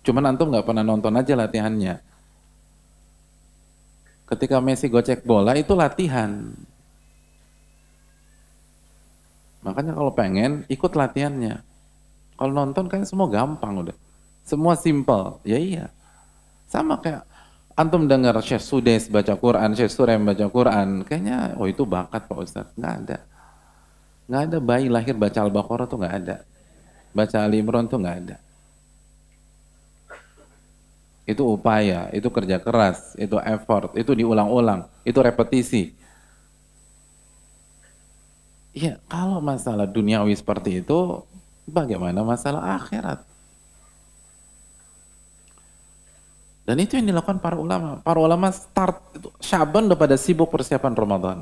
S1: Cuman antum nggak pernah nonton aja latihannya. Ketika Messi gocek bola itu latihan. Makanya kalau pengen ikut latihannya. Kalau nonton kan semua gampang udah. Semua simple. Ya iya. Sama kayak antum dengar Syekh Sudes baca Quran, Syekh Surem baca Quran, kayaknya oh itu bakat Pak Ustaz. Nggak ada. Nggak ada bayi lahir baca Al-Baqarah tuh nggak ada. Baca Ali Imran tuh nggak ada. Itu upaya, itu kerja keras, itu effort, itu diulang-ulang, itu repetisi. Ya, kalau masalah duniawi seperti itu, bagaimana masalah akhirat? Dan itu yang dilakukan para ulama. Para ulama start itu Syaban udah pada sibuk persiapan Ramadan.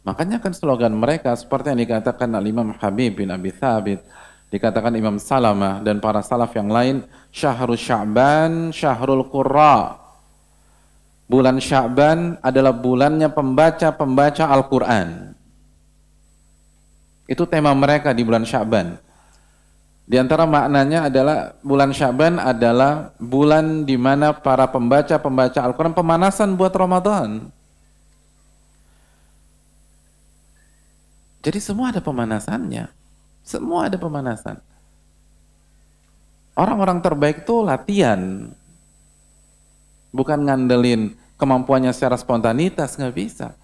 S1: Makanya kan slogan mereka seperti yang dikatakan Al-Imam Habib bin Abi Thabit, dikatakan Imam Salamah dan para salaf yang lain, Syahrul Sya'ban, Syahrul Qurra. Bulan Sya'ban adalah bulannya pembaca-pembaca Al-Quran. Itu tema mereka di bulan Sya'ban. Di antara maknanya adalah bulan Sya'ban adalah bulan di mana para pembaca-pembaca Al-Quran pemanasan buat Ramadan. Jadi semua ada pemanasannya. Semua ada pemanasan. Orang-orang terbaik itu latihan. Bukan ngandelin kemampuannya secara spontanitas nggak bisa.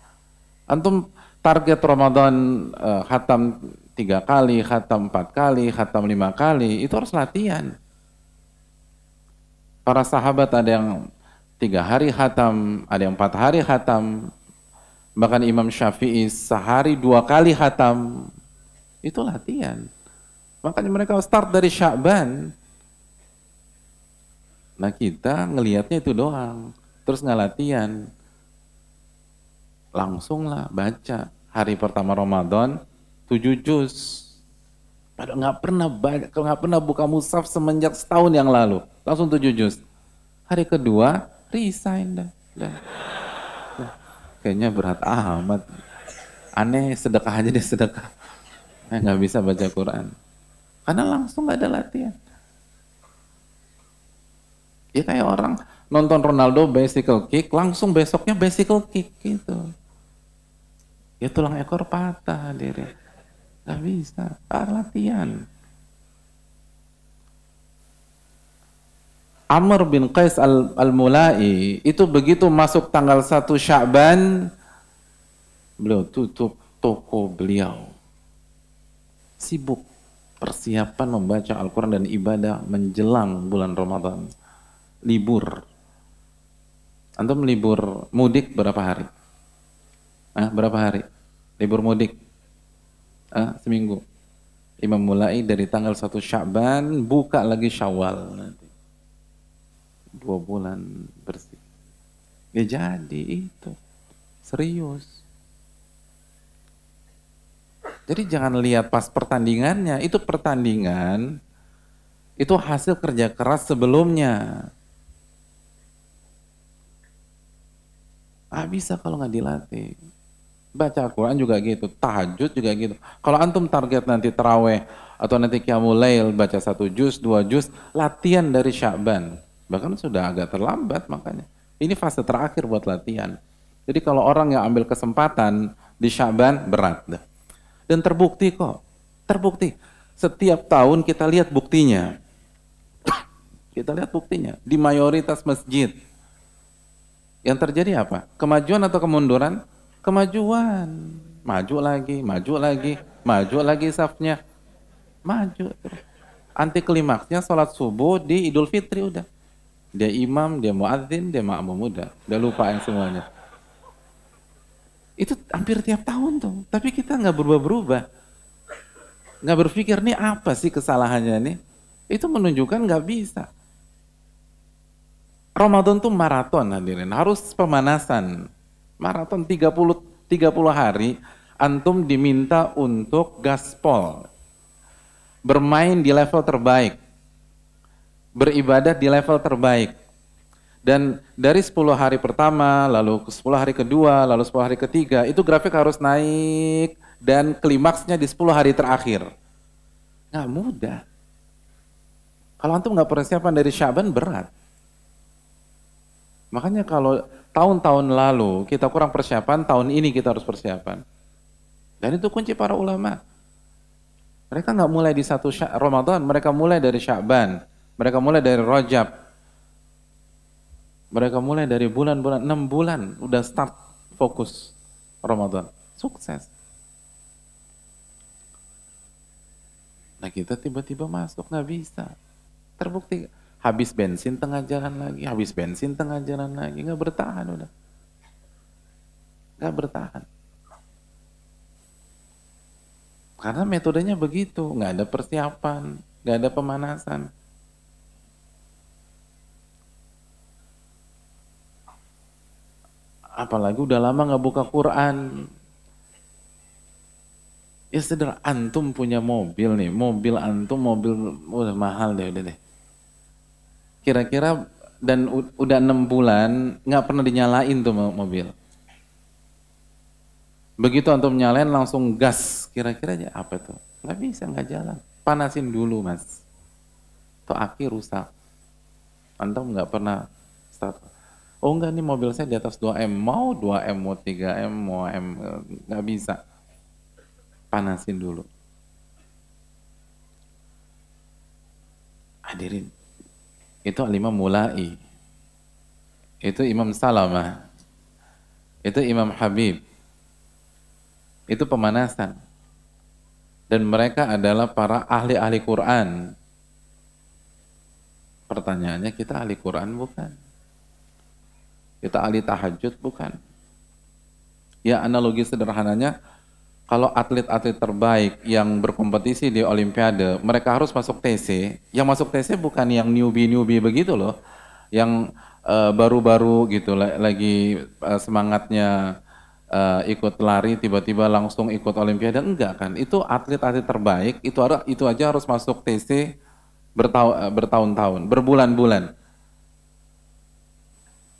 S1: Antum target Ramadan uh, khatam tiga kali, khatam empat kali, khatam lima kali, itu harus latihan. Para sahabat ada yang tiga hari khatam, ada yang empat hari khatam, bahkan Imam Syafi'i sehari dua kali khatam, itu latihan. Makanya mereka start dari Sya'ban. Nah kita ngelihatnya itu doang terus nggak latihan langsung lah baca hari pertama Ramadan tujuh juz. Padahal nggak pernah banyak, nggak pernah buka mushaf semenjak setahun yang lalu. Langsung tujuh juz. Hari kedua resign dah. dah. Kayaknya berat amat. Aneh sedekah aja deh sedekah. Eh, nggak bisa baca Quran. Karena langsung nggak ada latihan. Ya kayak orang nonton Ronaldo bicycle kick, langsung besoknya bicycle kick gitu. Ya tulang ekor patah diri. Gak bisa, ah, latihan. Amr bin Qais al-Mulai itu begitu masuk tanggal 1 Sya'ban beliau tutup toko beliau. Sibuk persiapan membaca Al-Quran dan ibadah menjelang bulan Ramadan. Libur. Antum libur mudik berapa hari? Ah, berapa hari? Libur mudik ah, seminggu. Imam mulai dari tanggal 1 Sya'ban buka lagi Syawal nanti. Dua bulan bersih. Ya jadi itu. Serius. Jadi jangan lihat pas pertandingannya, itu pertandingan itu hasil kerja keras sebelumnya. Ah bisa kalau nggak dilatih. Baca Al-Quran juga gitu, tahajud juga gitu. Kalau antum target nanti teraweh atau nanti qiyamul lail baca satu juz, dua juz, latihan dari Sya'ban. Bahkan sudah agak terlambat makanya. Ini fase terakhir buat latihan. Jadi kalau orang yang ambil kesempatan di Sya'ban berat. Dan terbukti kok, terbukti. Setiap tahun kita lihat buktinya. kita lihat buktinya di mayoritas masjid. Yang terjadi apa? Kemajuan atau kemunduran? kemajuan. Maju lagi, maju lagi, maju lagi safnya. Maju. Anti klimaksnya sholat subuh di Idul Fitri udah. Dia imam, dia muadzin, dia makmum udah. Udah lupa yang semuanya. Itu hampir tiap tahun tuh. Tapi kita nggak berubah-berubah. Nggak berpikir nih apa sih kesalahannya nih. Itu menunjukkan nggak bisa. Ramadan tuh maraton hadirin, harus pemanasan. Maraton 30 30 hari antum diminta untuk gaspol. Bermain di level terbaik. Beribadah di level terbaik. Dan dari 10 hari pertama, lalu 10 hari kedua, lalu 10 hari ketiga, itu grafik harus naik dan klimaksnya di 10 hari terakhir. Nggak mudah. Kalau antum nggak persiapan dari Syaban berat. Makanya kalau tahun-tahun lalu kita kurang persiapan, tahun ini kita harus persiapan. Dan itu kunci para ulama. Mereka nggak mulai di satu Ramadan, mereka mulai dari Sya'ban, mereka mulai dari Rajab, mereka mulai dari bulan-bulan, enam bulan udah start fokus Ramadan. Sukses. Nah kita tiba-tiba masuk nggak bisa. Terbukti habis bensin tengah jalan lagi, habis bensin tengah jalan lagi, nggak bertahan udah, nggak bertahan. Karena metodenya begitu, nggak ada persiapan, nggak ada pemanasan. Apalagi udah lama nggak buka Quran. Ya sederhana, antum punya mobil nih, mobil antum mobil udah mahal deh, udah deh kira-kira dan udah enam bulan nggak pernah dinyalain tuh mobil. Begitu antum nyalain langsung gas, kira-kira aja apa tuh? Nggak bisa, nggak jalan. Panasin dulu mas. Tuh aki rusak. Antum nggak pernah start. Oh enggak nih mobil saya di atas 2M, mau 2M, mau 3M, mau M, nggak bisa. Panasin dulu. Hadirin, itu Imam Mulai. Itu Imam Salamah. Itu Imam Habib. Itu pemanasan. Dan mereka adalah para ahli-ahli Quran. Pertanyaannya kita ahli Quran bukan? Kita ahli tahajud bukan? Ya analogi sederhananya kalau atlet-atlet terbaik yang berkompetisi di Olimpiade, mereka harus masuk TC. Yang masuk TC bukan yang newbie-newbie begitu loh, yang eh, baru-baru gitu lagi uh, semangatnya uh, ikut lari tiba-tiba langsung ikut olimpiade enggak kan itu atlet-atlet terbaik itu ada itu aja harus masuk TC bertahun bertahun-tahun berbulan-bulan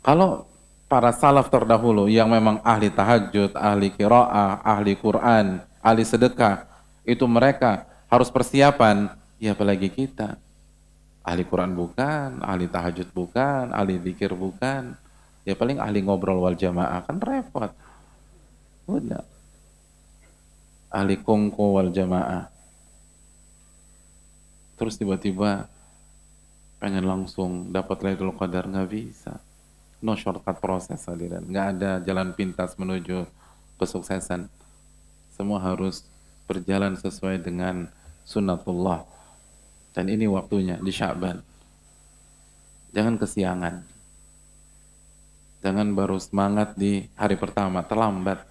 S1: kalau para salaf terdahulu yang memang ahli tahajud, ahli kiroah, ahli Quran, ahli sedekah, itu mereka harus persiapan, ya apalagi kita. Ahli Quran bukan, ahli tahajud bukan, ahli zikir bukan, ya paling ahli ngobrol wal jamaah kan repot. Udah. Ahli kongko wal jamaah. Terus tiba-tiba pengen langsung dapat Lailatul Qadar nggak bisa no shortcut proses hadirin. Nggak ada jalan pintas menuju kesuksesan. Semua harus berjalan sesuai dengan sunnatullah. Dan ini waktunya di Sya'ban jangan kesiangan. Jangan baru semangat di hari pertama terlambat.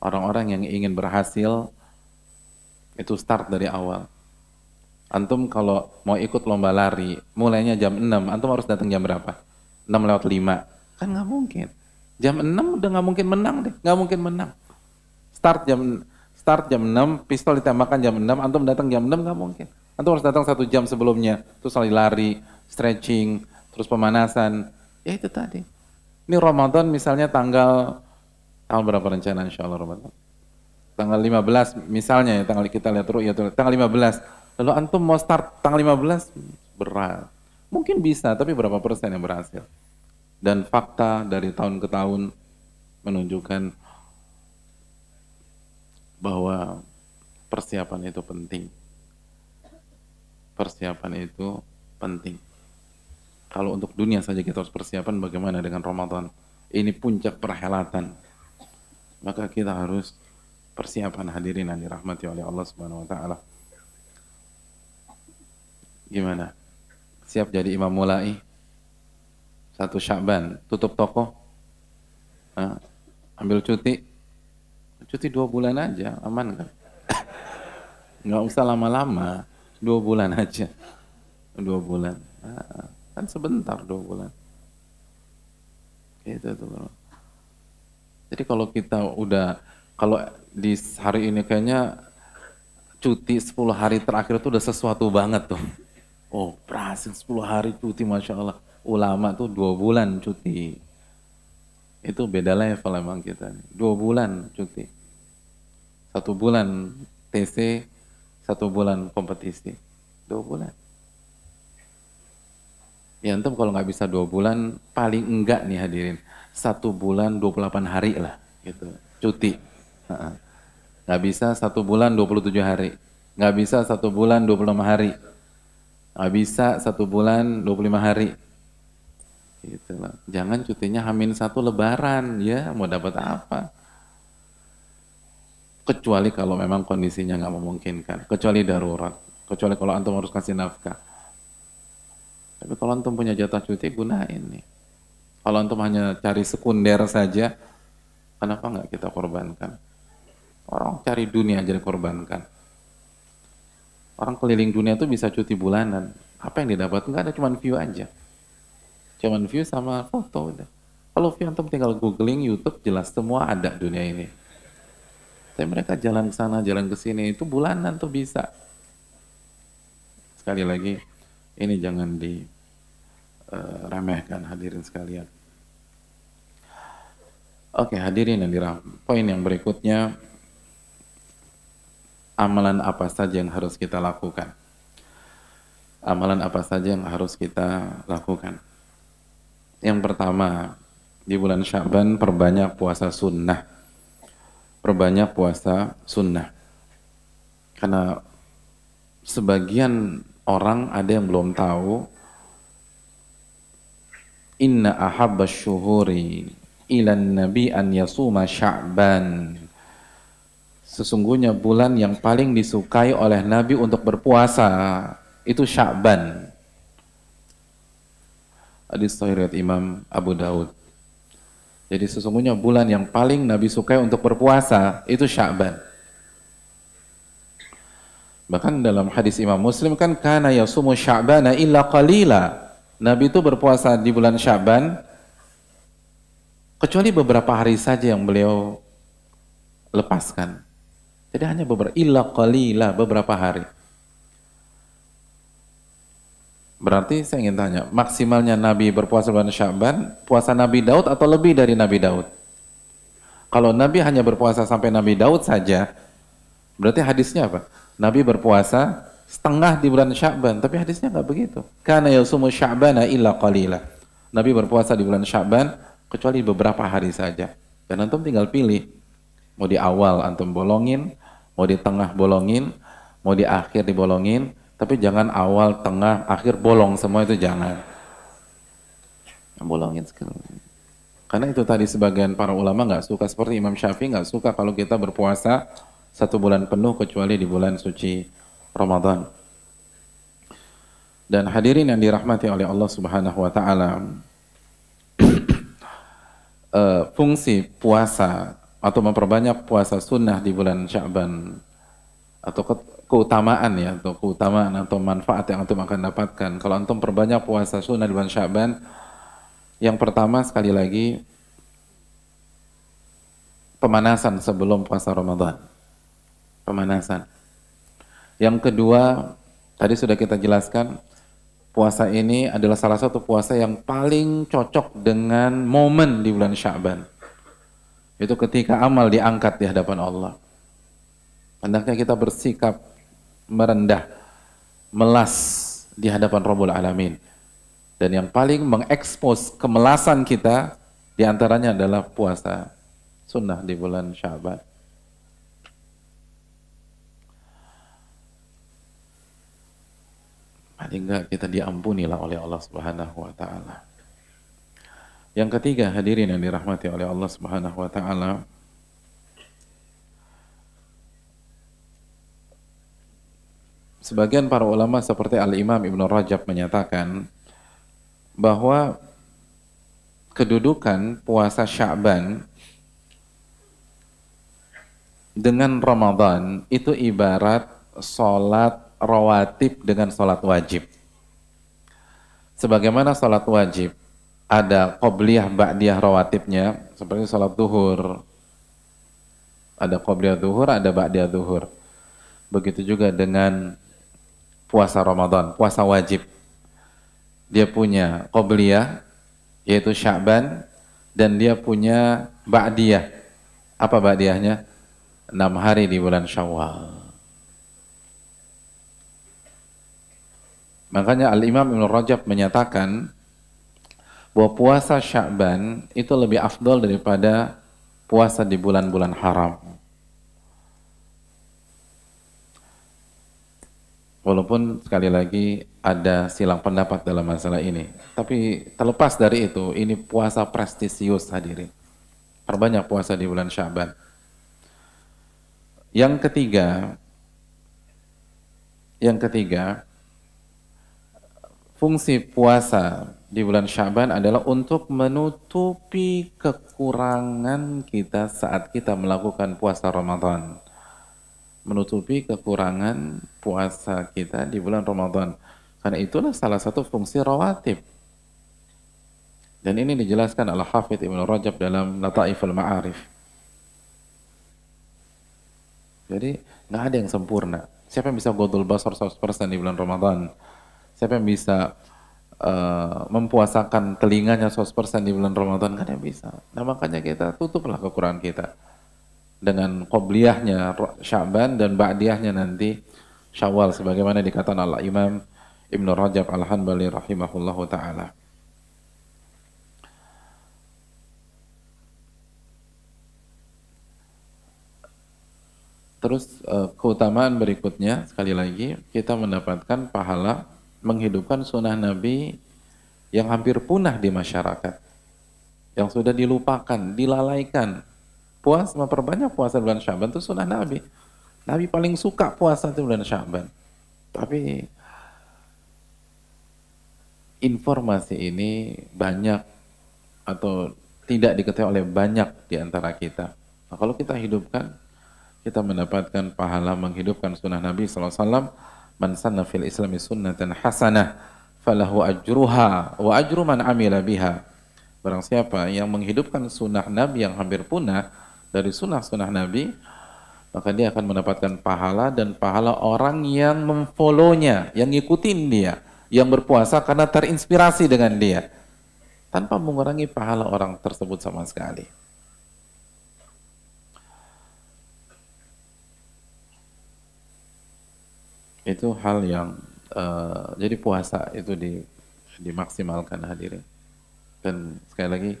S1: Orang-orang yang ingin berhasil itu start dari awal. Antum kalau mau ikut lomba lari mulainya jam 6 antum harus datang jam berapa 6 lewat 5. Kan nggak mungkin. Jam 6 udah nggak mungkin menang deh, nggak mungkin menang. Start jam start jam 6, pistol ditembakkan jam 6, antum datang jam 6 nggak mungkin. Antum harus datang satu jam sebelumnya, terus lari lari, stretching, terus pemanasan. Ya itu tadi. Ini Ramadan misalnya tanggal tanggal berapa rencana insya Allah Ramadan? Tanggal 15 misalnya ya, tanggal kita lihat terus ya tanggal 15. Lalu antum mau start tanggal 15 berat. Mungkin bisa, tapi berapa persen yang berhasil? Dan fakta dari tahun ke tahun menunjukkan bahwa persiapan itu penting. Persiapan itu penting. Kalau untuk dunia saja kita harus persiapan bagaimana dengan Ramadan. Ini puncak perhelatan. Maka kita harus persiapan hadirin yang dirahmati oleh Allah Subhanahu wa taala. Gimana? Siap jadi imam mulai? satu Syakban, tutup toko, nah, ambil cuti, cuti dua bulan aja, aman kan? Nggak usah lama-lama, dua bulan aja, dua bulan, nah, kan sebentar dua bulan. Itu tuh. Jadi kalau kita udah, kalau di hari ini kayaknya cuti 10 hari terakhir itu udah sesuatu banget tuh. Oh, berhasil 10 hari cuti, Masya Allah ulama tuh dua bulan cuti. Itu beda level emang kita. Dua bulan cuti. Satu bulan TC, satu bulan kompetisi. Dua bulan. Ya antum kalau nggak bisa dua bulan, paling enggak nih hadirin. Satu bulan 28 hari lah gitu. Cuti. Nggak bisa satu bulan 27 hari. Nggak bisa satu bulan 25 hari. Nggak bisa satu bulan 25 hari Gitu loh. Jangan cutinya hamin satu lebaran, ya mau dapat apa? Kecuali kalau memang kondisinya nggak memungkinkan, kecuali darurat, kecuali kalau antum harus kasih nafkah. Tapi kalau antum punya jatah cuti, gunain nih. Kalau antum hanya cari sekunder saja, kenapa nggak kita korbankan? Orang cari dunia aja dikorbankan. Orang keliling dunia tuh bisa cuti bulanan. Apa yang didapat? Nggak ada, cuma view aja. Cuman view sama foto udah. Kalau view antum tinggal googling YouTube jelas semua ada dunia ini. Tapi mereka jalan ke sana, jalan ke sini itu bulanan tuh bisa. Sekali lagi ini jangan di uh, remehkan hadirin sekalian. Oke, hadirin yang diram. Poin yang berikutnya amalan apa saja yang harus kita lakukan? Amalan apa saja yang harus kita lakukan? Yang pertama, di bulan Syaban perbanyak puasa sunnah. Perbanyak puasa sunnah. Karena sebagian orang ada yang belum tahu Inna ahabba syuhuri ilan nabi an yasuma sya'ban Sesungguhnya bulan yang paling disukai oleh Nabi untuk berpuasa itu Sya'ban Hadis sahih Imam Abu Daud. Jadi sesungguhnya bulan yang paling Nabi sukai untuk berpuasa itu Sya'ban. Bahkan dalam hadis Imam Muslim kan kana yasumu Sya'bana illa qalila. Nabi itu berpuasa di bulan Sya'ban Kecuali beberapa hari saja yang beliau lepaskan. Jadi hanya beberapa illa qalila beberapa hari. Berarti saya ingin tanya, maksimalnya Nabi berpuasa bulan Syaban, puasa Nabi Daud atau lebih dari Nabi Daud? Kalau Nabi hanya berpuasa sampai Nabi Daud saja, berarti hadisnya apa? Nabi berpuasa setengah di bulan Syaban, tapi hadisnya nggak begitu. Karena yasumu Sya'bana illa qalila. Nabi berpuasa di bulan Syaban kecuali beberapa hari saja. Dan antum tinggal pilih, mau di awal antum bolongin, mau di tengah bolongin, mau di akhir dibolongin, tapi jangan awal, tengah, akhir bolong semua itu jangan. Bolongin sekali. Karena itu tadi sebagian para ulama nggak suka seperti Imam Syafi'i nggak suka kalau kita berpuasa satu bulan penuh kecuali di bulan suci Ramadan. Dan hadirin yang dirahmati oleh Allah Subhanahu wa taala, uh, fungsi puasa atau memperbanyak puasa sunnah di bulan Sya'ban. Atau keutamaan ya atau keutamaan atau manfaat yang antum akan dapatkan. Kalau antum perbanyak puasa sunnah di bulan Syaban yang pertama sekali lagi pemanasan sebelum puasa Ramadan. Pemanasan. Yang kedua tadi sudah kita jelaskan puasa ini adalah salah satu puasa yang paling cocok dengan momen di bulan Syaban itu ketika amal diangkat di hadapan Allah hendaknya kita bersikap merendah, melas di hadapan Rabbul Alamin. Dan yang paling mengekspos kemelasan kita di antaranya adalah puasa sunnah di bulan Syaban. Paling enggak kita diampuni lah oleh Allah Subhanahu wa taala. Yang ketiga, hadirin yang dirahmati oleh Allah Subhanahu wa taala, Sebagian para ulama seperti Al-Imam Ibn Rajab menyatakan bahwa kedudukan puasa Sya'ban dengan Ramadan itu ibarat sholat rawatib dengan sholat wajib. Sebagaimana sholat wajib ada qobliyah ba'diyah rawatibnya seperti sholat duhur ada qobliyah duhur ada ba'diyah duhur begitu juga dengan puasa Ramadan, puasa wajib. Dia punya qobliyah, yaitu Sya'ban, dan dia punya Ba'diyah. Apa Ba'diyahnya? Enam hari di bulan Syawal. Makanya Al-Imam Ibn Rajab menyatakan bahwa puasa Sya'ban itu lebih afdol daripada puasa di bulan-bulan haram. Walaupun sekali lagi ada silang pendapat dalam masalah ini. Tapi terlepas dari itu, ini puasa prestisius hadirin. Perbanyak puasa di bulan Syaban. Yang ketiga, yang ketiga, fungsi puasa di bulan Syaban adalah untuk menutupi kekurangan kita saat kita melakukan puasa Ramadan menutupi kekurangan puasa kita di bulan Ramadan. Karena itulah salah satu fungsi rawatib. Dan ini dijelaskan oleh Hafidh Ibn Rajab dalam Lataiful Ma'arif. Jadi nggak ada yang sempurna. Siapa yang bisa godul basar 100% di bulan Ramadan? Siapa yang bisa uh, mempuasakan telinganya 100% di bulan Ramadan? Kan yang bisa. Nah makanya kita tutuplah kekurangan kita dengan qobliyahnya Sya'ban dan ba'diyahnya nanti Syawal sebagaimana dikatakan Allah Imam Ibn Rajab Al-Hanbali rahimahullahu taala. Terus uh, keutamaan berikutnya sekali lagi kita mendapatkan pahala menghidupkan sunnah Nabi yang hampir punah di masyarakat, yang sudah dilupakan, dilalaikan, puasa memperbanyak puasa bulan Syaban itu sunnah Nabi. Nabi paling suka puasa di bulan Syaban. Tapi informasi ini banyak atau tidak diketahui oleh banyak di antara kita. Nah, kalau kita hidupkan, kita mendapatkan pahala menghidupkan sunnah Nabi SAW. Man sanna fil islami sunnatan hasanah falahu ajruha wa ajru man amila biha Barang siapa yang menghidupkan sunnah Nabi yang hampir punah dari sunnah-sunnah Nabi, maka dia akan mendapatkan pahala dan pahala orang yang memfollownya, yang ngikutin dia, yang berpuasa karena terinspirasi dengan dia, tanpa mengurangi pahala orang tersebut sama sekali. Itu hal yang uh, jadi puasa itu di, dimaksimalkan hadirin. Dan sekali lagi,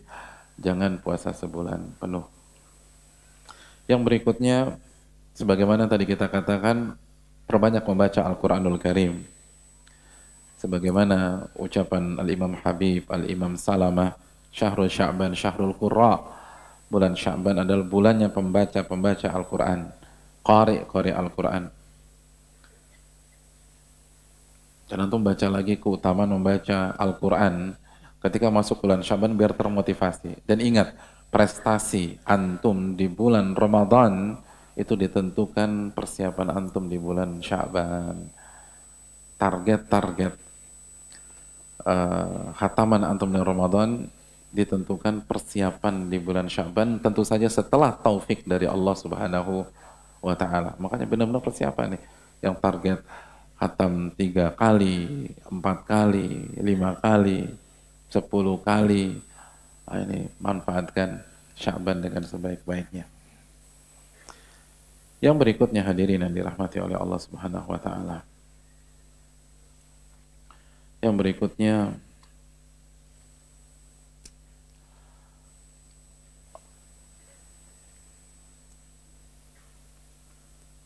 S1: jangan puasa sebulan penuh. Yang berikutnya, sebagaimana tadi kita katakan, perbanyak membaca Al-Quranul Karim. Sebagaimana ucapan Al-Imam Habib, Al-Imam Salamah, Syahrul Sya'ban, Syahrul Qurra. Bulan Sya'ban adalah bulannya pembaca-pembaca Al-Quran. Qari-qari Al-Quran. Dan antum baca lagi keutamaan membaca Al-Quran ketika masuk bulan Syaban biar termotivasi. Dan ingat, prestasi antum di bulan Ramadan itu ditentukan persiapan antum di bulan Syaban. Target-target uh, khataman antum di Ramadan ditentukan persiapan di bulan Syaban tentu saja setelah taufik dari Allah Subhanahu wa taala. Makanya benar-benar persiapan nih yang target khatam tiga kali, empat kali, lima kali, 10 kali. Nah, ini manfaatkan Syaban dengan sebaik-baiknya. Yang berikutnya hadirin yang dirahmati oleh Allah Subhanahu wa taala. Yang berikutnya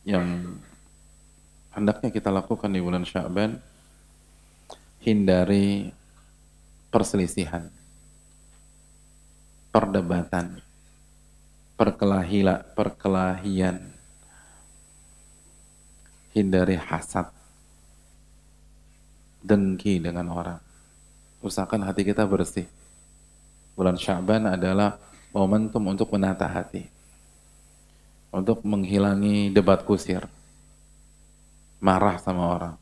S1: yang hendaknya kita lakukan di bulan Syaban hindari perselisihan, perdebatan, perkelahila, perkelahian, hindari hasad, dengki dengan orang. Usahakan hati kita bersih. Bulan Syaban adalah momentum untuk menata hati. Untuk menghilangi debat kusir. Marah sama orang.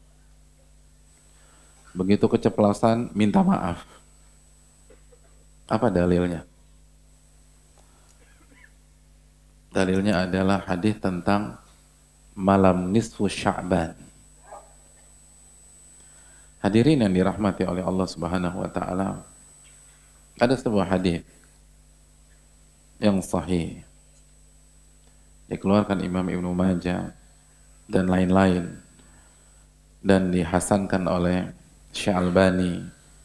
S1: Begitu keceplosan, minta maaf apa dalilnya? Dalilnya adalah hadis tentang malam nisfu Sya'ban. Hadirin yang dirahmati oleh Allah Subhanahu wa taala. Ada sebuah hadis yang sahih dikeluarkan Imam Ibnu Majah dan lain-lain dan dihasankan oleh Syekh Albani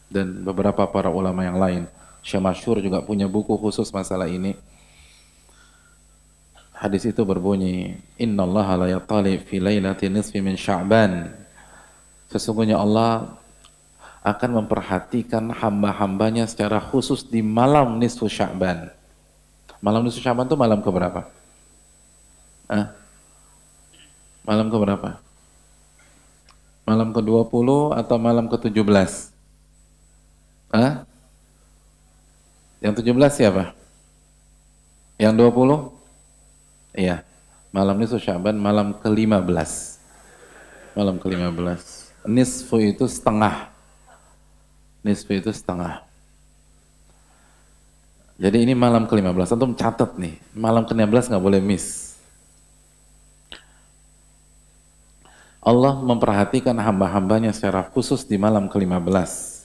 S1: dan beberapa para ulama yang lain Syekh Masyur juga punya buku khusus masalah ini. Hadis itu berbunyi, Inna Allah la yatali fi laylati nisfi min sya'ban. Sesungguhnya Allah akan memperhatikan hamba-hambanya secara khusus di malam nisfu sya'ban. Malam nisfu sya'ban itu malam keberapa? Ah? Malam keberapa? Malam ke-20 atau malam ke-17? Ah? Yang 17 siapa? Yang 20? Iya. Malam nisfu Syaban malam ke-15. Malam ke-15. Nisfu itu setengah. Nisfu itu setengah. Jadi ini malam ke-15. Antum catat nih. Malam ke-15 nggak boleh miss. Allah memperhatikan hamba-hambanya secara khusus di malam ke-15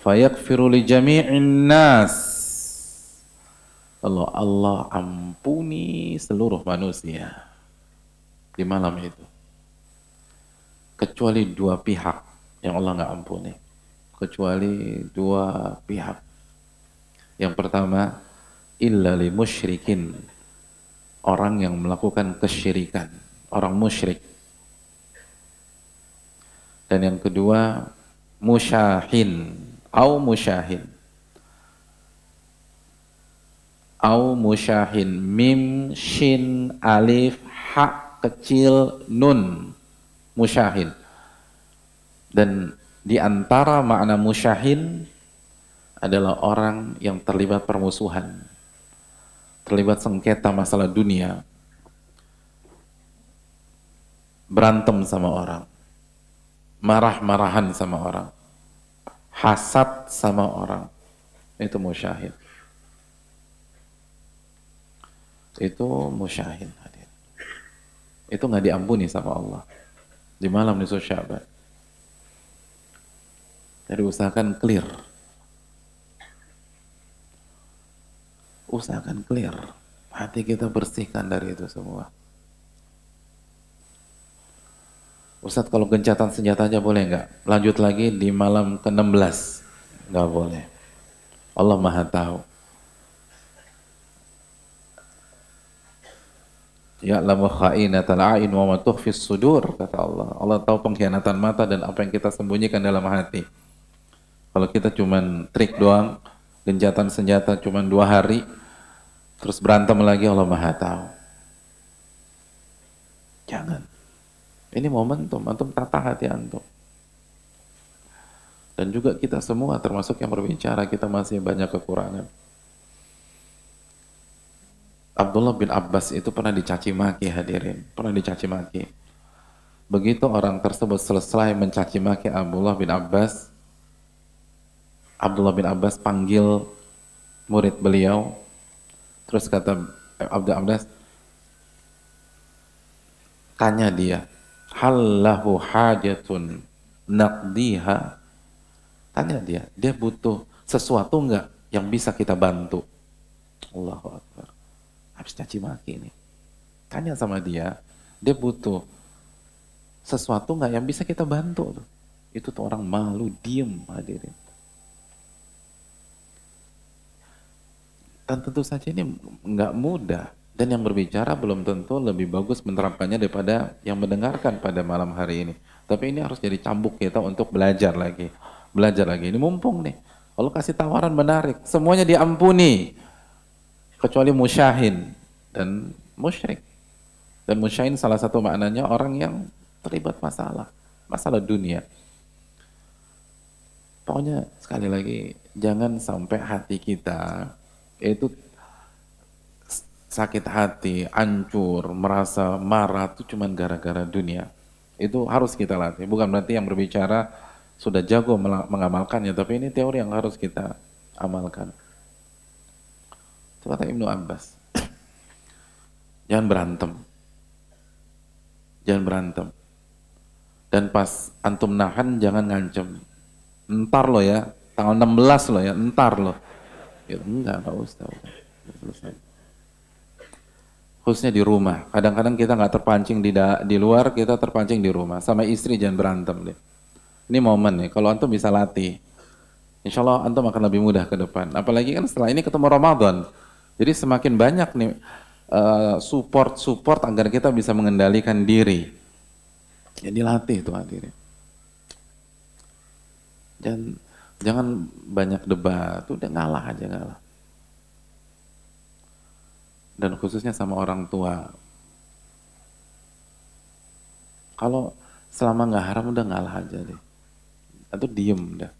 S1: fayakfiru li jami'in nas. Allah Allah ampuni seluruh manusia di malam itu. Kecuali dua pihak yang Allah nggak ampuni. Kecuali dua pihak. Yang pertama illa li musyrikin. Orang yang melakukan kesyirikan. Orang musyrik dan yang kedua musyahin. Au musyahin. Au musyahin. Mim shin alif ha kecil nun. Musyahin. Dan di antara makna musyahin adalah orang yang terlibat permusuhan. Terlibat sengketa masalah dunia. Berantem sama orang marah-marahan sama orang hasad sama orang, Itu musyahid. Itu musyahid hadir. Itu nggak diampuni sama Allah. Di malam nisfu Syaban. Jadi usahakan clear. Usahakan clear. Hati kita bersihkan dari itu semua. Ustaz kalau gencatan senjata aja boleh nggak? Lanjut lagi di malam ke-16. Nggak boleh. Allah maha tahu. Ya lamu kha'inatal a'in wa ma tukhfis sudur kata Allah. Allah tahu pengkhianatan mata dan apa yang kita sembunyikan dalam hati. Kalau kita cuman trik doang, gencatan senjata cuman dua hari, terus berantem lagi Allah Maha tahu. Jangan. Ini momentum, antum tata hati antum. Dan juga kita semua termasuk yang berbicara kita masih banyak kekurangan. Abdullah bin Abbas itu pernah dicaci maki hadirin, pernah dicaci maki. Begitu orang tersebut selesai mencaci maki Abdullah bin Abbas, Abdullah bin Abbas panggil murid beliau, terus kata Abdullah Abbas, tanya dia, halahu hajatun naqdiha, tanya dia, dia butuh sesuatu enggak yang bisa kita bantu? Allahu Akbar habis caci maki ini. Tanya sama dia, dia butuh sesuatu nggak yang bisa kita bantu tuh. Itu tuh orang malu, diem hadirin. Dan tentu saja ini nggak mudah. Dan yang berbicara belum tentu lebih bagus menerapkannya daripada yang mendengarkan pada malam hari ini. Tapi ini harus jadi cambuk kita untuk belajar lagi. Belajar lagi. Ini mumpung nih. Allah kasih tawaran menarik. Semuanya diampuni kecuali musyahin dan musyrik. Dan musyahin salah satu maknanya orang yang terlibat masalah, masalah dunia. Pokoknya sekali lagi jangan sampai hati kita itu sakit hati, hancur, merasa marah itu cuma gara-gara dunia. Itu harus kita latih. Bukan berarti yang berbicara sudah jago mengamalkannya, tapi ini teori yang harus kita amalkan. Itu kata Ibnu Abbas. Jangan berantem. Jangan berantem. Dan pas antum nahan jangan ngancem. Entar lo ya, tanggal 16 lo ya, entar lo. Ya, enggak, enggak usah. Selesai. Khususnya di rumah. Kadang-kadang kita nggak terpancing di, di luar, kita terpancing di rumah. Sama istri jangan berantem deh. Ini momen nih, kalau antum bisa latih. Insya Allah antum akan lebih mudah ke depan. Apalagi kan setelah ini ketemu Ramadan. Jadi semakin banyak nih eh, support-support agar kita bisa mengendalikan diri. Jadi latih itu hadirin. Jangan jangan banyak debat, udah ngalah aja ngalah. Dan khususnya sama orang tua. Kalau selama nggak haram udah ngalah aja deh. Atau diem dah.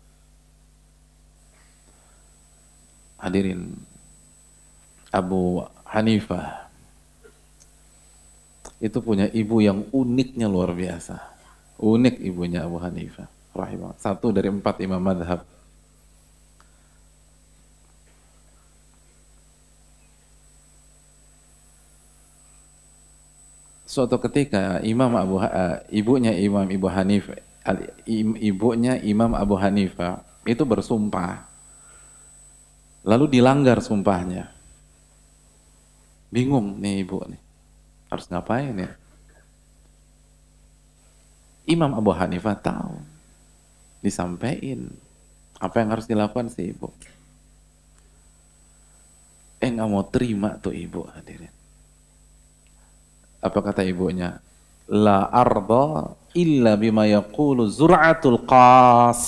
S1: Hadirin, Abu Hanifah itu punya ibu yang uniknya luar biasa. Unik ibunya Abu Hanifah. Rahimah. Satu dari empat imam madhab. Suatu ketika Imam Abu uh, ibunya Imam Ibu Hanifah, ibunya Imam Abu Hanifah itu bersumpah. Lalu dilanggar sumpahnya. Bingung nih ibu nih. Harus ngapain ya? Imam Abu Hanifah tahu. Disampaikan apa yang harus dilakukan si ibu. Eh nggak mau terima tuh ibu hadirin. Apa kata ibunya? La arda illa bima yaqulu zur'atul qas.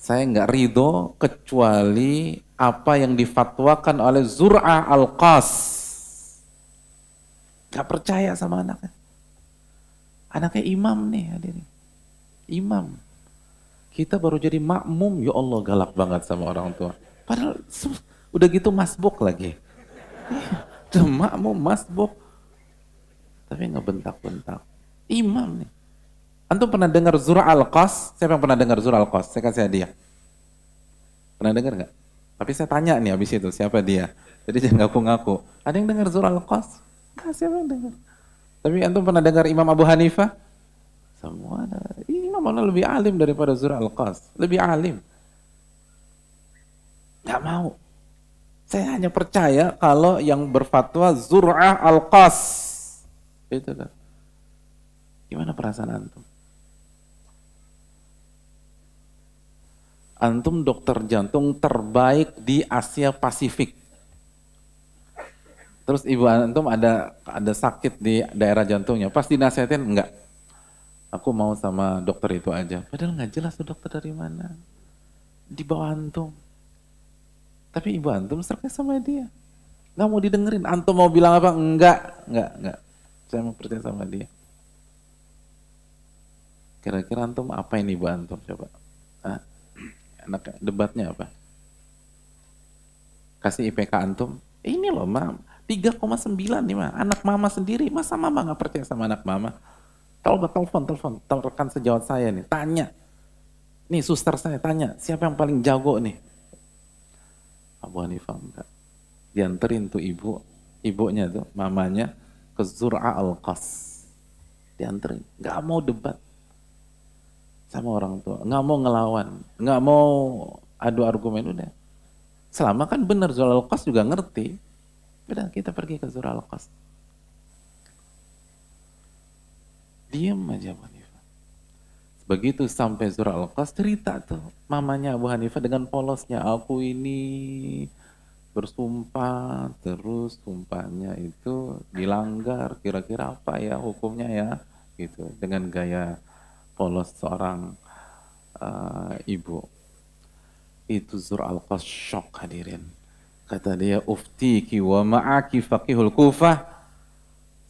S1: Saya nggak ridho kecuali apa yang difatwakan oleh Zur'a al-Qas. Gak percaya sama anaknya. Anaknya imam nih hadirin. Imam. Kita baru jadi makmum, ya Allah galak banget sama orang tua. Padahal udah gitu masbuk lagi. Udah makmum, masbuk. Tapi nggak bentak-bentak. Imam nih. Antum pernah dengar Zura al-Qas? Siapa yang pernah dengar Zura al-Qas? Saya kasih hadiah. Pernah dengar nggak? Tapi saya tanya nih habis itu siapa dia. Jadi jangan ngaku-ngaku. Ada yang dengar surah Al-Qas? Enggak, siapa yang dengar? Tapi antum pernah dengar Imam Abu Hanifah? Semua ada. Imam mana lebih alim daripada surah Al-Qas. Lebih alim. Gak mau. Saya hanya percaya kalau yang berfatwa Zur'ah Al-Qas. Itu kan. Gimana perasaan antum? Antum dokter jantung terbaik di Asia Pasifik. Terus ibu antum ada ada sakit di daerah jantungnya, pasti nasihatin enggak. Aku mau sama dokter itu aja. Padahal nggak jelas tuh dokter dari mana. Di bawah antum. Tapi ibu antum seraknya sama dia. Nggak mau didengerin. Antum mau bilang apa? Enggak, enggak, enggak. Saya mau percaya sama dia. Kira-kira antum apa ini ibu antum? Coba. Ah, enak debatnya apa? Kasih IPK antum. Ini loh, mam. 3,9 nih mah. Anak mama sendiri. Masa mama nggak percaya sama anak mama? Kalau telepon, telepon, rekan sejawat saya nih, tanya. Nih suster saya tanya, siapa yang paling jago nih? Abu Hanifah enggak. Dianterin tuh ibu, ibunya tuh, mamanya ke Zur'a al-Qas. Dianterin, nggak mau debat sama orang tua, nggak mau ngelawan, nggak mau adu argumen udah. Selama kan benar Zur'a al-Qas juga ngerti, udah kita pergi ke Zur'a al-Qas. Diam aja Abu Hanifah. Begitu sampai surah Al-Qas cerita tuh mamanya Abu Hanifah dengan polosnya aku ini bersumpah terus sumpahnya itu dilanggar kira-kira apa ya hukumnya ya? Gitu dengan gaya polos seorang uh, ibu. Itu surah Al-Qas shock hadirin. Kata dia uftiki wa ma'aki faqihul kufah.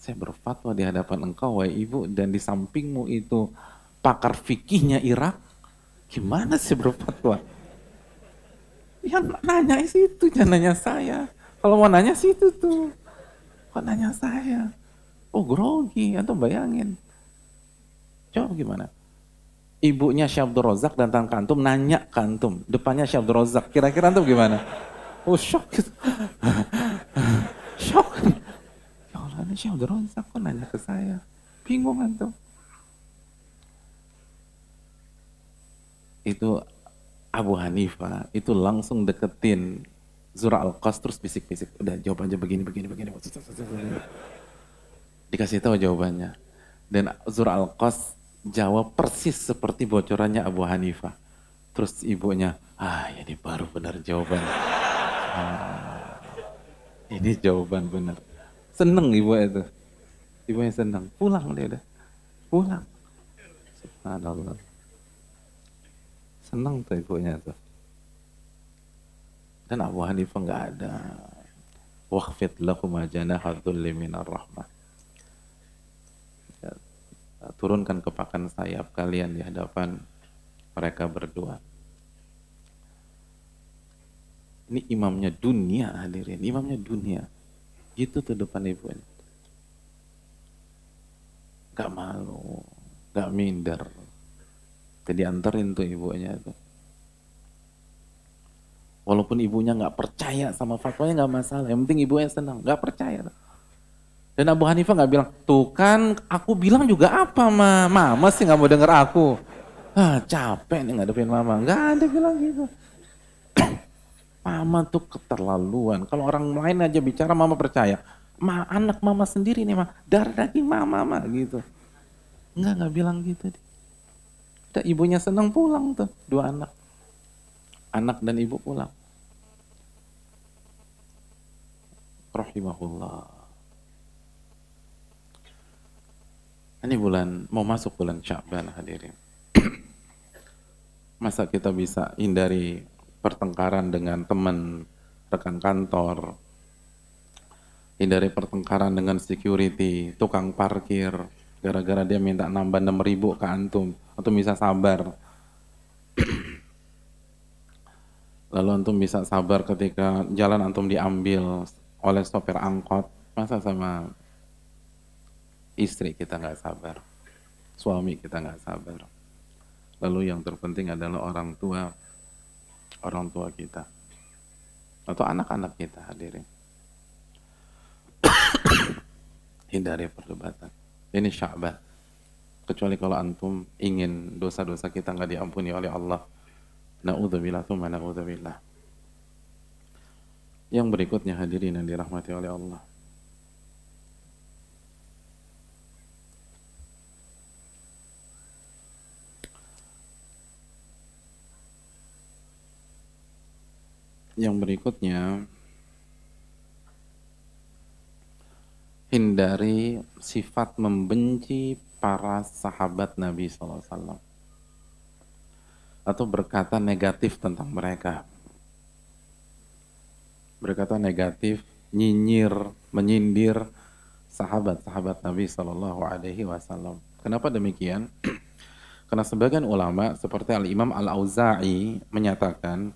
S1: Saya berfatwa di hadapan engkau, wahai ibu, dan di sampingmu itu pakar fikihnya Irak. Gimana sih berfatwa? Ya nanya situ, jangan nanya saya. Kalau mau nanya situ tuh. Kok nanya saya? Oh grogi, atau bayangin. Coba gimana? Ibunya Syabdur Rozak datang kantum, nanya kantum. Depannya Syabdur Rozak. Kira-kira antum gimana? Oh shock gitu. shock. Karena Syekh Abdul Razak kok nanya ke saya. Bingung antum. Itu Abu Hanifah itu langsung deketin Zura Al-Qas terus bisik-bisik. Udah jawab aja begini, begini, begini. Dikasih tahu jawabannya. Dan Zura Al-Qas jawab persis seperti bocorannya Abu Hanifah. Terus ibunya, ah ini baru benar jawaban. Ah, ini jawaban benar. Seneng ibu itu. Ibunya seneng. Pulang dia udah. Pulang. Subhanallah. Seneng tuh ibunya tuh. Dan Abu Hanifah nggak ada. Waqfit lakum rahmah. Ya, turunkan kepakan sayap kalian di hadapan mereka berdua. Ini imamnya dunia hadirin, imamnya dunia. Gitu tuh depan ibunya. Gak malu, gak minder. Jadi anterin tuh ibunya tuh. Walaupun ibunya nggak percaya sama fatwanya nggak masalah. Yang penting ibunya senang, nggak percaya. Dan Abu Hanifah nggak bilang, tuh kan aku bilang juga apa ma, mama sih nggak mau denger aku. Ah capek nih ngadepin mama, nggak ada bilang gitu. Mama tuh keterlaluan. Kalau orang lain aja bicara mama percaya. Ma, anak mama sendiri nih mah darah daging mama mah gitu. Enggak enggak bilang gitu. Udah ibunya senang pulang tuh dua anak. Anak dan ibu pulang. Rahimahullah. Ini bulan mau masuk bulan Sya'ban hadirin. Masa kita bisa hindari pertengkaran dengan teman, rekan kantor, hindari pertengkaran dengan security, tukang parkir, gara-gara dia minta nambah 6 ribu ke antum, atau bisa sabar. Lalu antum bisa sabar ketika jalan antum diambil oleh sopir angkot, masa sama istri kita nggak sabar, suami kita nggak sabar. Lalu yang terpenting adalah orang tua orang tua kita. Atau anak-anak kita hadirin. Hindari perdebatan ini Sya'ban kecuali kalau antum ingin dosa-dosa kita nggak diampuni oleh Allah. Na'udzubillah na'udzubillah. Yang berikutnya hadirin yang dirahmati oleh Allah. Yang berikutnya hindari sifat membenci para sahabat Nabi SAW atau berkata negatif tentang mereka. Berkata negatif nyinyir menyindir sahabat-sahabat Nabi Shallallahu Alaihi Wasallam. Kenapa demikian? Karena sebagian ulama seperti Al Imam Al Auza'i menyatakan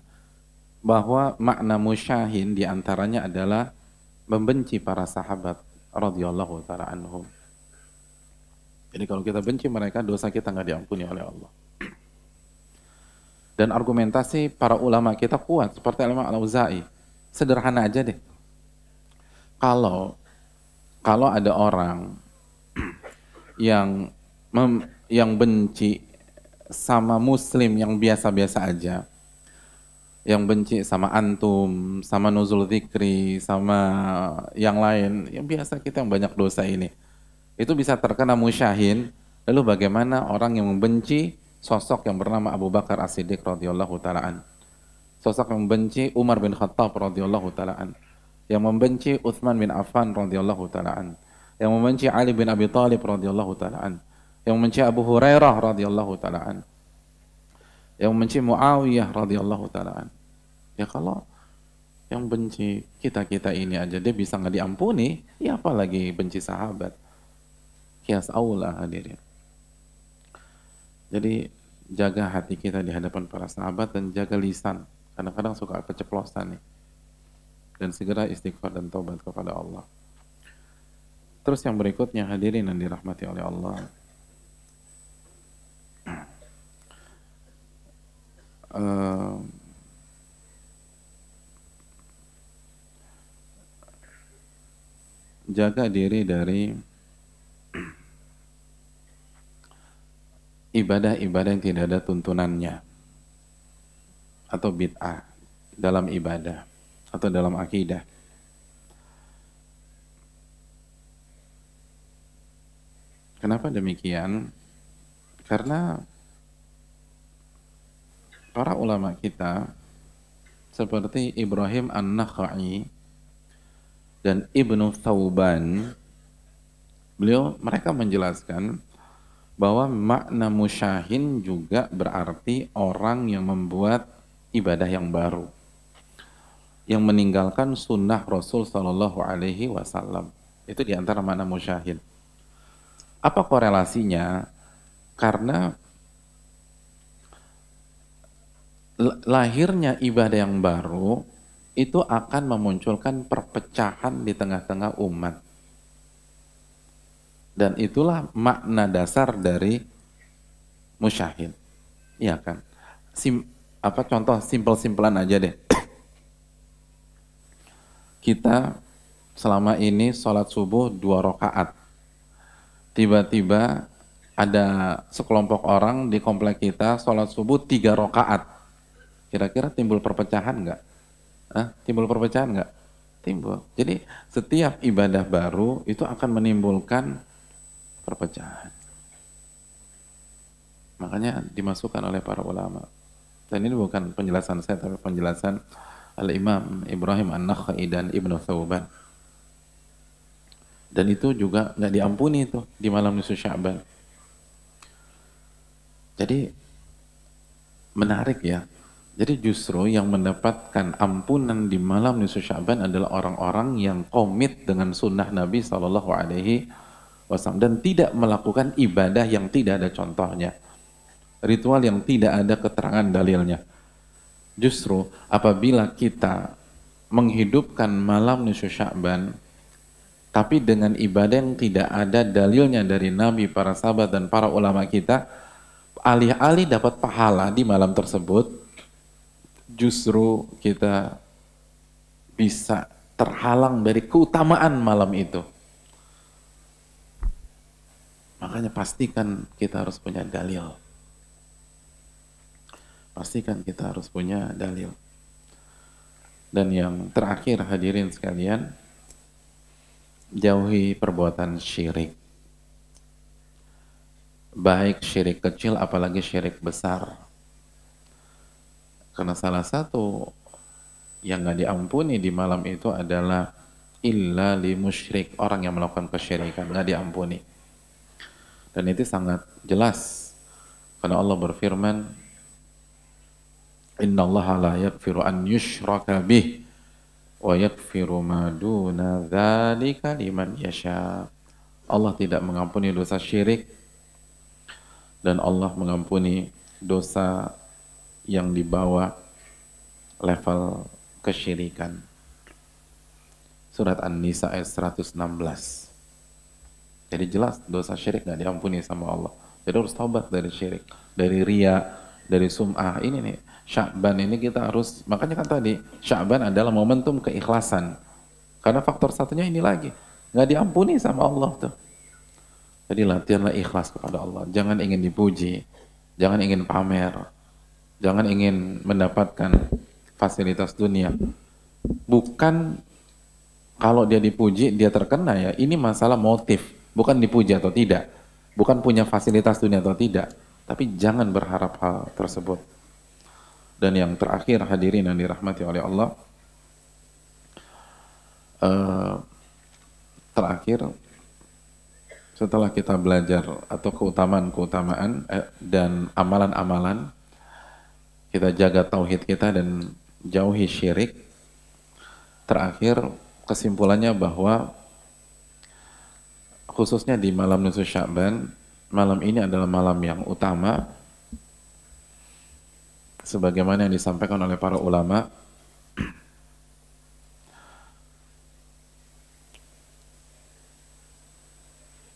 S1: bahwa makna musyahin di antaranya adalah membenci para sahabat radhiyallahu taala anhum. Jadi kalau kita benci mereka, dosa kita nggak diampuni oleh Allah. Dan argumentasi para ulama kita kuat, seperti Imam Al-Auza'i. Sederhana aja deh. Kalau kalau ada orang yang mem, yang benci sama muslim yang biasa-biasa aja, yang benci sama antum, sama nuzul zikri, sama yang lain, yang biasa kita yang banyak dosa ini. Itu bisa terkena musyahin, lalu bagaimana orang yang membenci sosok yang bernama Abu Bakar As-Siddiq radhiyallahu taalaan. Sosok yang membenci Umar bin Khattab radhiyallahu taalaan. Yang membenci Uthman bin Affan radhiyallahu taalaan. Yang membenci Ali bin Abi Thalib radhiyallahu taalaan. Yang membenci Abu Hurairah radhiyallahu taalaan yang membenci Muawiyah radhiyallahu taala ya kalau yang benci kita kita ini aja dia bisa nggak diampuni ya apalagi benci sahabat. Kias aula hadirin. Jadi jaga hati kita di hadapan para sahabat dan jaga lisan. Kadang-kadang suka keceplosan nih. Dan segera istighfar dan taubat kepada Allah. Terus yang berikutnya hadirin yang dirahmati oleh Allah uh, jaga diri dari ibadah-ibadah yang tidak ada tuntunannya atau bid'ah dalam ibadah atau dalam akidah. Kenapa demikian? Karena para ulama kita seperti Ibrahim An-Nakhai dan Ibnu Thauban beliau mereka menjelaskan bahwa makna musyahin juga berarti orang yang membuat ibadah yang baru yang meninggalkan sunnah Rasul Shallallahu Alaihi Wasallam. Itu di antara makna musyahin. Apa korelasinya? Karena lahirnya ibadah yang baru itu akan memunculkan perpecahan di tengah-tengah umat. Dan itulah makna dasar dari musyahid. Iya kan? Sim, apa contoh simpel-simpelan aja deh. Kita selama ini sholat subuh dua rakaat. Tiba-tiba ada sekelompok orang di komplek kita sholat subuh tiga rakaat Kira-kira timbul perpecahan nggak? Hah? Timbul perpecahan nggak? Timbul. Jadi setiap ibadah baru itu akan menimbulkan perpecahan. Makanya dimasukkan oleh para ulama. Dan ini bukan penjelasan saya, tapi penjelasan Al-Imam Ibrahim An-Nakhai dan Ibnu Thawban. Dan itu juga nggak diampuni itu di malam nisfu Sya'ban. Jadi menarik ya jadi justru yang mendapatkan ampunan di malam nisfu Sya'ban adalah orang-orang yang komit dengan sunnah Nabi Shallallahu Alaihi Wasallam dan tidak melakukan ibadah yang tidak ada contohnya, ritual yang tidak ada keterangan dalilnya. Justru apabila kita menghidupkan malam nisfu Sya'ban, tapi dengan ibadah yang tidak ada dalilnya dari Nabi, para sahabat dan para ulama kita, alih-alih dapat pahala di malam tersebut, justru kita bisa terhalang dari keutamaan malam itu. Makanya pastikan kita harus punya dalil. Pastikan kita harus punya dalil. Dan yang terakhir hadirin sekalian, jauhi perbuatan syirik. Baik syirik kecil apalagi syirik besar. Karena salah satu yang nggak diampuni di malam itu adalah illa li musyrik. Orang yang melakukan kesyirikan nggak diampuni. Dan itu sangat jelas. Karena Allah berfirman Inna Allah la yakfiru an yushraka bih wa yakfiru ma duna liman yasha. Allah tidak mengampuni dosa syirik dan Allah mengampuni dosa yang dibawa level kesyirikan. Surat An-Nisa ayat 116. Jadi jelas dosa syirik nggak diampuni sama Allah. Jadi harus taubat dari syirik, dari ria, dari sum'ah. Ini nih, Sya'ban ini kita harus, makanya kan tadi, Sya'ban adalah momentum keikhlasan. Karena faktor satunya ini lagi, nggak diampuni sama Allah tuh. Jadi latihanlah ikhlas kepada Allah. Jangan ingin dipuji, jangan ingin pamer, jangan ingin mendapatkan fasilitas dunia. Bukan kalau dia dipuji, dia terkena ya. Ini masalah motif, bukan dipuji atau tidak. Bukan punya fasilitas dunia atau tidak. Tapi jangan berharap hal tersebut. Dan yang terakhir hadirin yang dirahmati oleh Allah, uh, terakhir setelah kita belajar atau keutamaan-keutamaan eh, dan amalan-amalan, kita jaga tauhid kita dan jauhi syirik. Terakhir kesimpulannya bahwa khususnya di malam nisfu Sya'ban, malam ini adalah malam yang utama sebagaimana yang disampaikan oleh para ulama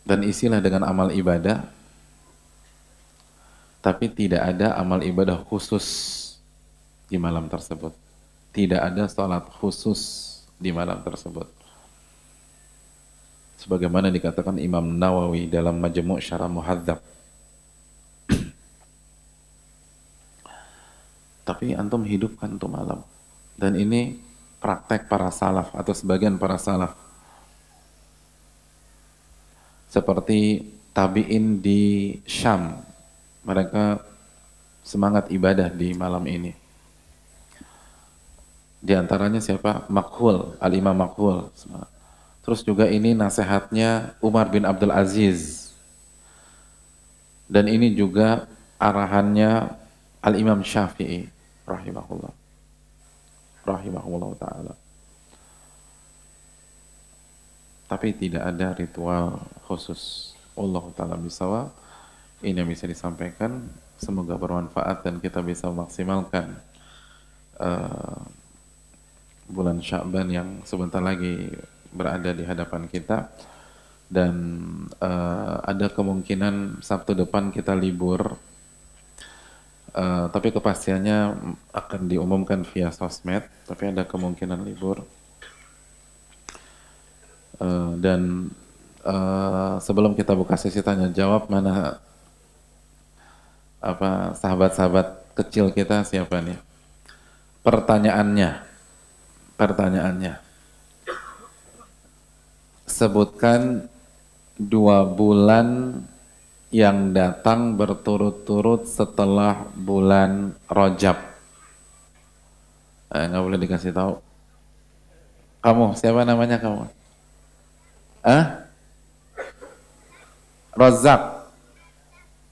S1: dan isilah dengan amal ibadah tapi tidak ada amal ibadah khusus di malam tersebut tidak ada sholat khusus di malam tersebut sebagaimana dikatakan Imam Nawawi dalam Majmu' Syarah Muhadzab tapi antum hidupkan tuh malam. Dan ini praktek para salaf atau sebagian para salaf. Seperti tabi'in di Syam. Mereka semangat ibadah di malam ini. Di antaranya siapa? Makhul, Al-Imam Makhul. Terus juga ini nasihatnya Umar bin Abdul Aziz. Dan ini juga arahannya Al-Imam Syafi'i rahimahullah rahimahullah taala tapi tidak ada ritual khusus Allah taala bisawa ini yang bisa disampaikan. Semoga bermanfaat dan kita bisa memaksimalkan uh, bulan Sya'ban yang sebentar lagi berada di hadapan kita. Dan uh, ada kemungkinan Sabtu depan kita libur. Eh, tapi kepastiannya akan diumumkan via sosmed, tapi ada kemungkinan libur. Uh, dan uh, sebelum kita buka sesi tanya jawab, mana apa sahabat-sahabat kecil kita siapa nih? Pertanyaannya, pertanyaannya, sebutkan dua bulan yang datang berturut-turut setelah bulan Rojab. Eh, nggak boleh dikasih tahu. Kamu, siapa namanya kamu? Eh? Rozak.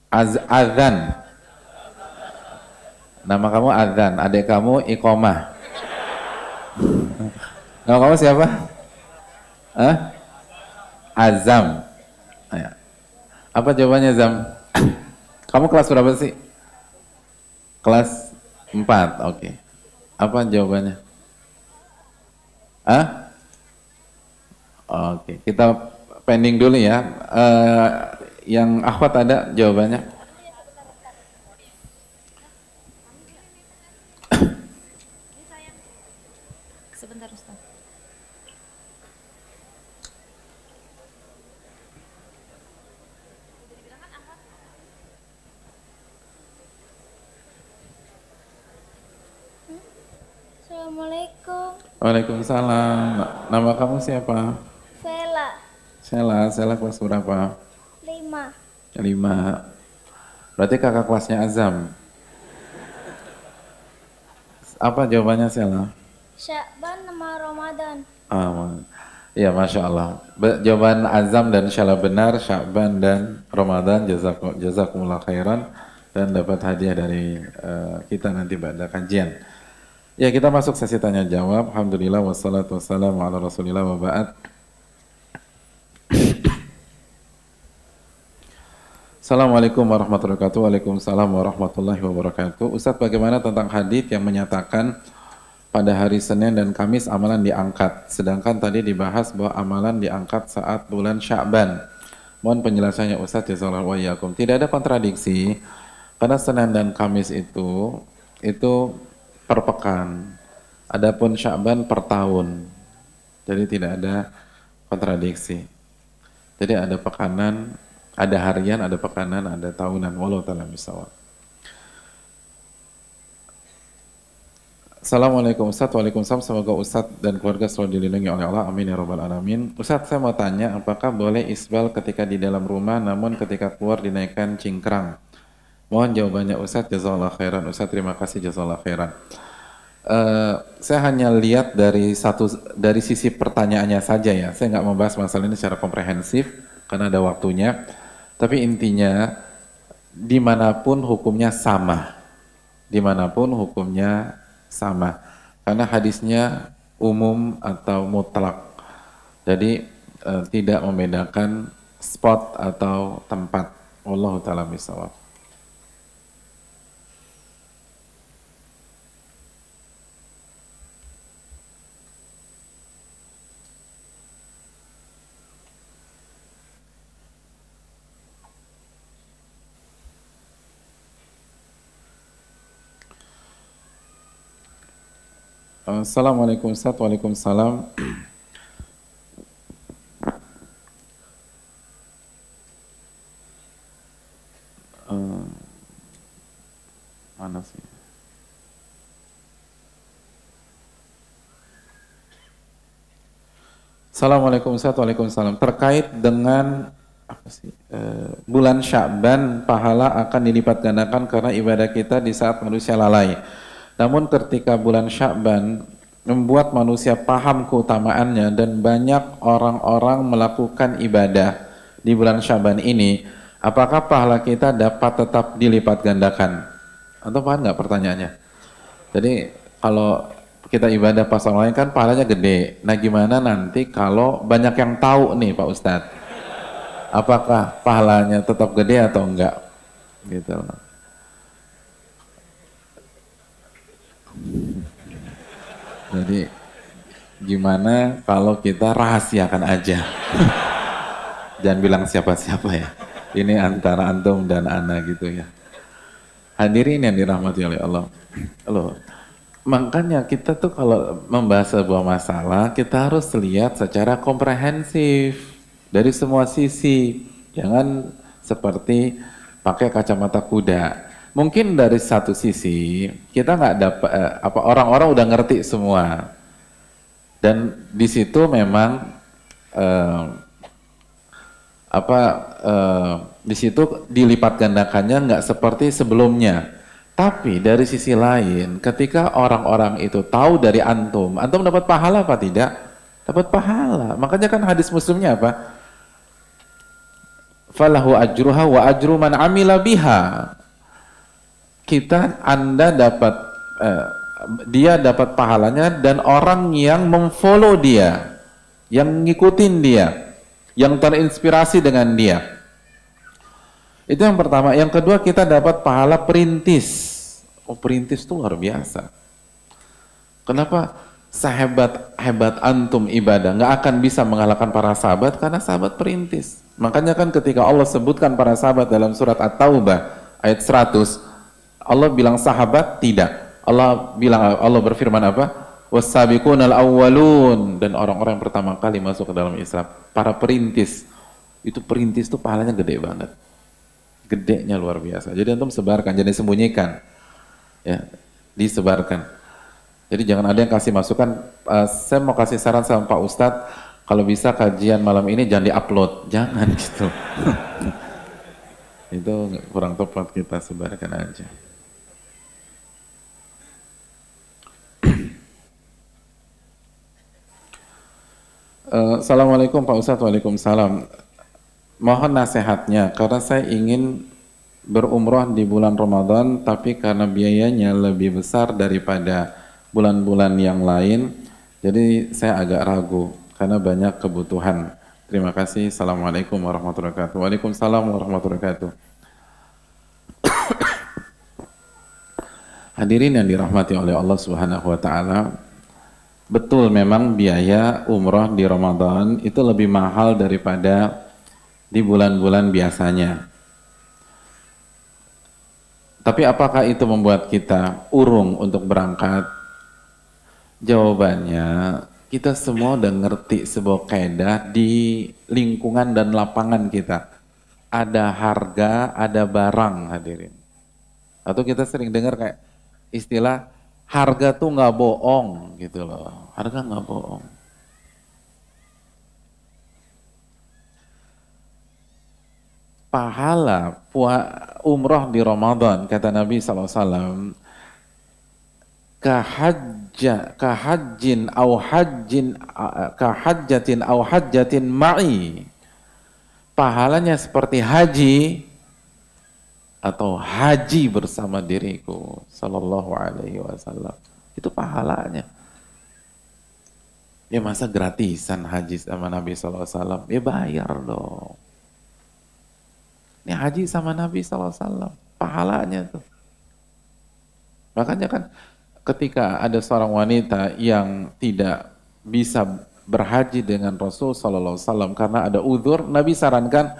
S1: Az Azan. Nama kamu Azan, adik kamu Ikomah. Nama kamu siapa? Eh? Azam. Ayo. Apa jawabannya Zam? Kamu kelas berapa sih? Kelas 4, oke. Okay. Apa jawabannya? Ah? Oke, okay. kita pending dulu ya. Uh, yang akhwat ada jawabannya?
S2: Sebentar Ustaz.
S3: Assalamualaikum.
S1: Waalaikumsalam. Nama kamu siapa?
S3: Vela.
S1: Sela. Sela kelas berapa?
S3: Lima.
S1: Berarti kakak kelasnya Azam. Apa jawabannya Sela?
S3: Syakban nama Ramadan.
S1: Ah, Iya, Masya Allah. Be- jawaban Azam dan Syala benar, Syakban dan Ramadan, jazakum, jazakumullah khairan, dan dapat hadiah dari eh, kita nanti pada kajian. Ya, kita masuk sesi tanya jawab. Alhamdulillah, wassalatu wassalamu ala rasulillah wa ba'd. Assalamualaikum warahmatullahi wabarakatuh. Waalaikumsalam warahmatullahi wabarakatuh. Ustadz, bagaimana tentang hadis yang menyatakan pada hari Senin dan Kamis amalan diangkat, sedangkan tadi dibahas bahwa amalan diangkat saat bulan Sya'ban. Mohon penjelasannya Ustadz Jazakallahu wa iyyakum. Tidak ada kontradiksi karena Senin dan Kamis itu itu per pekan. Adapun Sya'ban per tahun. Jadi tidak ada kontradiksi. Jadi ada pekanan, ada harian, ada pekanan, ada tahunan. Walau ta'ala bisawab. Assalamualaikum Ustaz, Waalaikumsalam. Semoga Ustaz dan keluarga selalu dilindungi oleh Allah. Amin ya Rabbal Alamin. Ustaz, saya mau tanya, apakah boleh isbal ketika di dalam rumah, namun ketika keluar dinaikkan cingkrang? Mohon jawabannya Ustaz, jazakallah khairan. Ustaz, terima kasih, jazakallah khairan. Eh, saya hanya lihat dari satu dari sisi pertanyaannya saja ya. Saya nggak membahas masalah ini secara komprehensif karena ada waktunya. Tapi intinya di mana pun hukumnya sama, di mana pun hukumnya sama. Karena hadisnya umum atau mutlak. Jadi eh, tidak membedakan spot atau tempat. Wallahu taala bisawab. Assalamualaikum Ustaz, Waalaikumsalam. Eh, mana sih? Assalamualaikum Ustaz, Waalaikumsalam. Terkait dengan apa sih? eh, bulan Sya'ban pahala akan dilipat gandakan karena ibadah kita di saat manusia lalai. Namun ketika bulan Sya'ban membuat manusia paham keutamaannya dan banyak orang-orang melakukan ibadah di bulan Sya'ban ini, apakah pahala kita dapat tetap dilipat gandakan? Atau paham nggak pertanyaannya? Jadi kalau kita ibadah pas orang lain kan pahalanya gede. Nah gimana nanti kalau banyak yang tahu nih Pak Ustadz? Apakah pahalanya tetap gede atau enggak? Gitu loh. Jadi gimana kalau kita rahasiakan aja? Jangan bilang siapa-siapa ya. Ini antara antum dan ana gitu ya. Hadirin yang dirahmati oleh Allah. Loh, makanya kita tuh kalau membahas sebuah masalah, kita harus lihat secara komprehensif dari semua sisi. Jangan seperti pakai kacamata kuda. Mungkin dari satu sisi kita nggak dapat eh, apa orang-orang udah ngerti semua dan di situ memang eh, apa eh, di situ dilipat gandakannya nggak seperti sebelumnya. Tapi dari sisi lain, ketika orang-orang itu tahu dari antum, antum dapat pahala apa tidak? Dapat pahala. Makanya kan hadis muslimnya apa? Falahu ajruha wa ajru man amila biha. Kita Anda dapat eh, dia dapat pahalanya dan orang yang memfollow dia, yang ngikutin dia, yang terinspirasi dengan dia. Itu yang pertama. Yang kedua kita dapat pahala perintis. Oh perintis itu luar biasa. Kenapa sehebat hebat antum ibadah nggak akan bisa mengalahkan para sahabat karena sahabat perintis. Makanya kan ketika Allah sebutkan para sahabat dalam surat At-Taubah ayat 100 Allah bilang sahabat tidak. Allah bilang Allah berfirman apa? wasabiqun al-awwalun dan orang-orang pertama kali masuk ke dalam Islam, para perintis. Itu perintis tuh pahalanya gede banget. Gedenya luar biasa. Jadi antum sebarkan, jadi sembunyikan. Ya, disebarkan. Jadi jangan ada yang kasih masukan, uh, saya mau kasih saran sama Pak Ustadz, kalau bisa kajian malam ini jangan diupload, jangan gitu. Itu kurang tepat kita sebarkan aja. Uh, Assalamualaikum Pak Ustadz, Waalaikumsalam. Mohon nasihatnya, karena saya ingin berumroh di bulan Ramadan, tapi karena biayanya lebih besar daripada bulan-bulan yang lain, jadi saya agak ragu, karena banyak kebutuhan. Terima kasih. Assalamualaikum warahmatullahi wabarakatuh. Waalaikumsalam warahmatullahi wabarakatuh. Hadirin yang dirahmati oleh Allah Subhanahu wa taala, Betul memang biaya umroh di Ramadan itu lebih mahal daripada di bulan-bulan biasanya. Tapi apakah itu membuat kita urung untuk berangkat? Jawabannya, kita semua udah ngerti sebuah kaidah di lingkungan dan lapangan kita. Ada harga, ada barang hadirin. Atau kita sering dengar kayak istilah harga tuh nggak bohong gitu loh. Harga nggak bohong. Pahala umroh di Ramadan kata Nabi SAW kahajja kahajjin au hajjin kahajjatin au hajjatin ma'i pahalanya seperti haji atau haji bersama diriku sallallahu alaihi wasallam. Itu pahalanya. Ya masa gratisan haji sama Nabi sallallahu alaihi wasallam? Ya bayar dong. Ini haji sama Nabi sallallahu alaihi wasallam pahalanya tuh. Makanya kan ketika ada seorang wanita yang tidak bisa berhaji dengan Rasul sallallahu alaihi wasallam karena ada uzur Nabi sarankan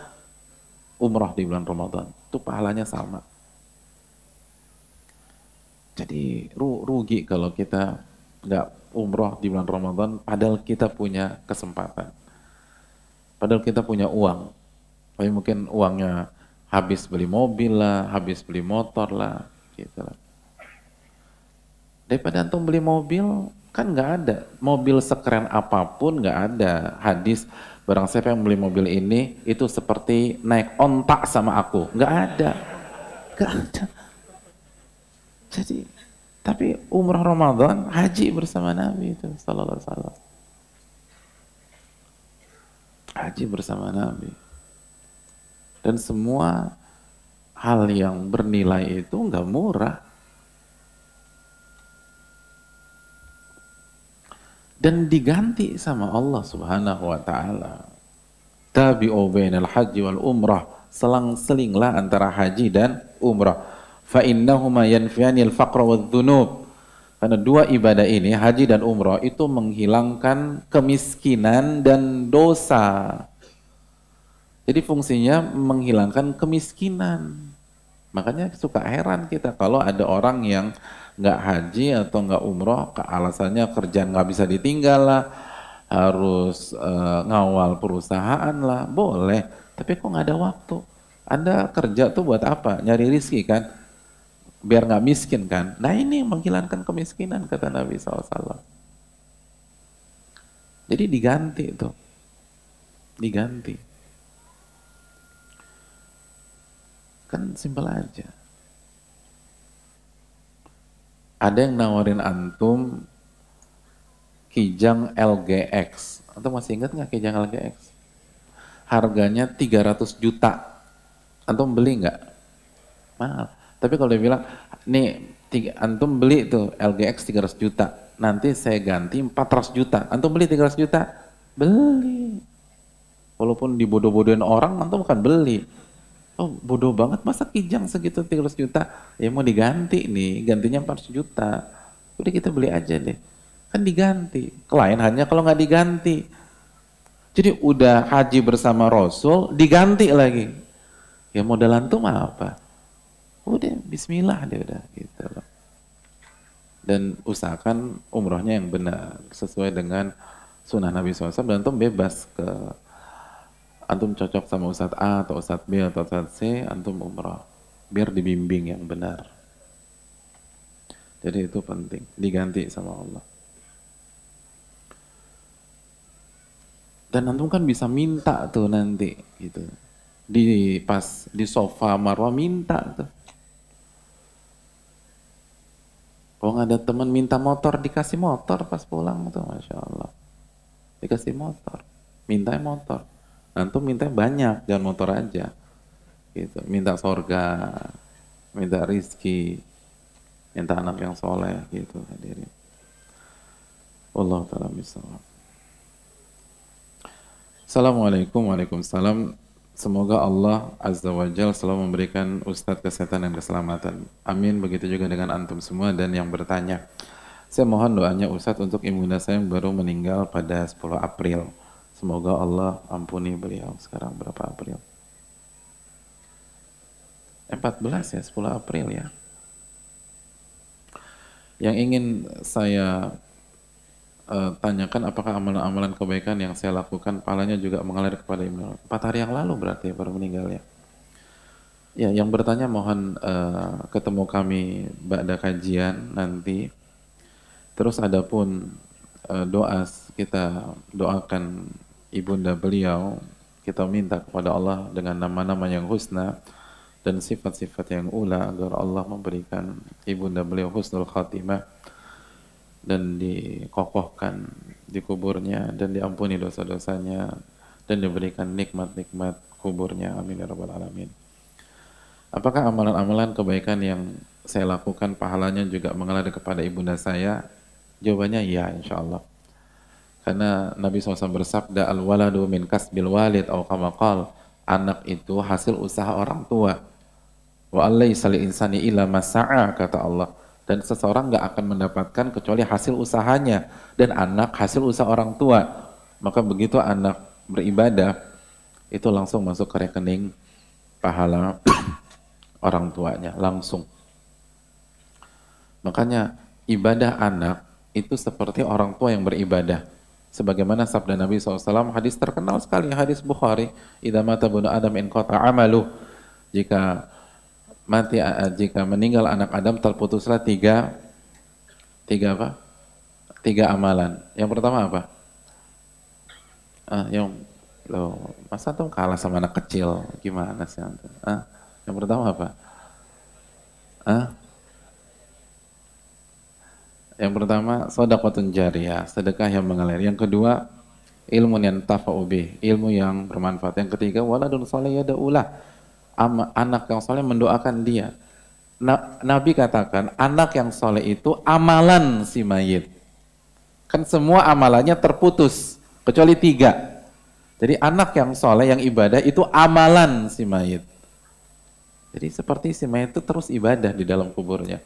S1: umrah di bulan Ramadan. Itu pahalanya sama. Jadi rugi kalau kita nggak umroh di bulan Ramadan, padahal kita punya kesempatan. Padahal kita punya uang. Tapi mungkin uangnya habis beli mobil lah, habis beli motor lah, gitu lah. Daripada antum beli mobil, kan nggak ada. Mobil sekeren apa pun nggak ada hadis Barang siapa yang beli mobil ini itu seperti naik ontak sama aku. Nggak ada. Nggak ada. Jadi, tapi umrah Ramadan, haji bersama Nabi itu sallallahu alaihi. Haji bersama Nabi. Dan semua hal yang bernilai itu nggak murah. Dan diganti sama Allah Subhanahu wa taala. Tabi'u bainal haji wal umrah, selang-selinglah antara haji dan umrah. Fa innahuma yanfiyanil faqra wadh-dhunub. Karena dua ibadah ini, haji dan umrah, itu menghilangkan kemiskinan dan dosa. Jadi fungsinya menghilangkan kemiskinan. Makanya suka heran kita kalau ada orang yang nggak haji atau nggak umroh, alasannya kerjaan nggak bisa ditinggal lah, harus uh, ngawal perusahaan lah, boleh. Tapi kok nggak ada waktu? Anda kerja tuh buat apa? Nyari rizki kan? Biar nggak miskin kan? Nah ini menghilangkan kemiskinan kata Nabi SAW. Jadi diganti tuh. Diganti. Kan simpel aja ada yang nawarin antum Kijang LGX. Antum masih ingat nggak Kijang LGX? Harganya 300 juta. Antum beli nggak? Mahal. Tapi kalau dia bilang, nih tiga, antum beli tuh LGX 300 juta, nanti saya ganti 400 juta. Antum beli 300 juta? Beli. Walaupun dibodoh-bodohin orang, antum kan beli oh bodoh banget masa kijang segitu 300 juta? Ya mau diganti nih gantinya 400 juta. Udah kita beli aja deh. Kan diganti. Klien hanya kalau nggak diganti. Jadi udah haji bersama Rasul diganti lagi. Ya modalan tuh apa? Udah Bismillah deh udah gitu loh. Dan usahakan umrohnya yang benar sesuai dengan sunnah Nabi SAW dan antum bebas ke antum cocok sama Ustadz A atau Ustadz B atau Ustadz C antum umroh biar dibimbing yang benar. Jadi itu penting diganti sama Allah. Dan antum kan bisa minta tuh nanti gitu. Di pas di sofa marwah minta tuh. Nggak ada teman minta motor, dikasih motor pas pulang tuh, masya Allah. Dikasih motor, minta motor. Nanti minta banyak, jangan motor aja. Gitu, minta sorga, minta rizki, minta anak yang soleh, gitu hadirin. Allah taala misalnya. Assalamualaikum warahmatullahi Semoga Allah Azza wa Jal selalu memberikan Ustadz kesehatan dan keselamatan. Amin. Begitu juga dengan antum semua dan yang bertanya. Saya mohon doanya Ustadz untuk ibunda saya yang baru meninggal pada 10 April. Semoga Allah ampuni beliau. Sekarang berapa April? 14 ya, 10 April ya. Yang ingin saya uh, tanyakan apakah amalan-amalan kebaikan yang saya lakukan pahalanya juga mengalir kepada Ibnu Empat hari yang lalu berarti baru meninggal ya. Ya, yang bertanya mohon uh, ketemu kami pada kajian nanti. Terus adapun uh, doa kita doakan ibunda beliau, kita minta kepada Allah dengan nama-nama yang husna dan sifat-sifat yang ula agar Allah memberikan ibunda beliau husnul khatimah dan dikokohkan di kuburnya dan diampuni dosa-dosanya dan diberikan nikmat-nikmat kuburnya. Amin ya rabbal alamin. Apakah amalan-amalan kebaikan yang saya lakukan pahalanya juga mengalir kepada ibunda saya? Jawabannya iya insya Allah karena Nabi SAW bersabda al waladu min kasbil walid atau kamakal anak itu hasil usaha orang tua. Wa alaisa insani illa masa'a kata Allah. Dan seseorang nggak akan mendapatkan kecuali hasil usahanya. Dan anak hasil usaha orang tua. Maka begitu anak beribadah itu langsung masuk ke rekening pahala orang tuanya langsung. Makanya ibadah anak itu seperti orang tua yang beribadah sebagaimana sabda Nabi SAW hadis terkenal sekali hadis Bukhari idza mata bunu adam in amalu jika mati jika meninggal anak Adam terputuslah tiga tiga apa? Tiga amalan. Yang pertama apa? Ah, yang lo masa tuh kalah sama anak kecil gimana sih? Ah, yang pertama apa? Ah? Yang pertama sedekahun jariyah, sedekah yang mengalir. Yang kedua ilmu yang tafa'ubi, ilmu yang bermanfaat. Yang ketiga waladun salih yada'ulah anak yang soleh mendoakan dia. Nabi katakan anak yang soleh itu amalan si mayit. Kan semua amalannya terputus kecuali tiga. Jadi anak yang soleh yang ibadah itu amalan si mayit. Jadi seperti si mayit itu terus ibadah di dalam kuburnya.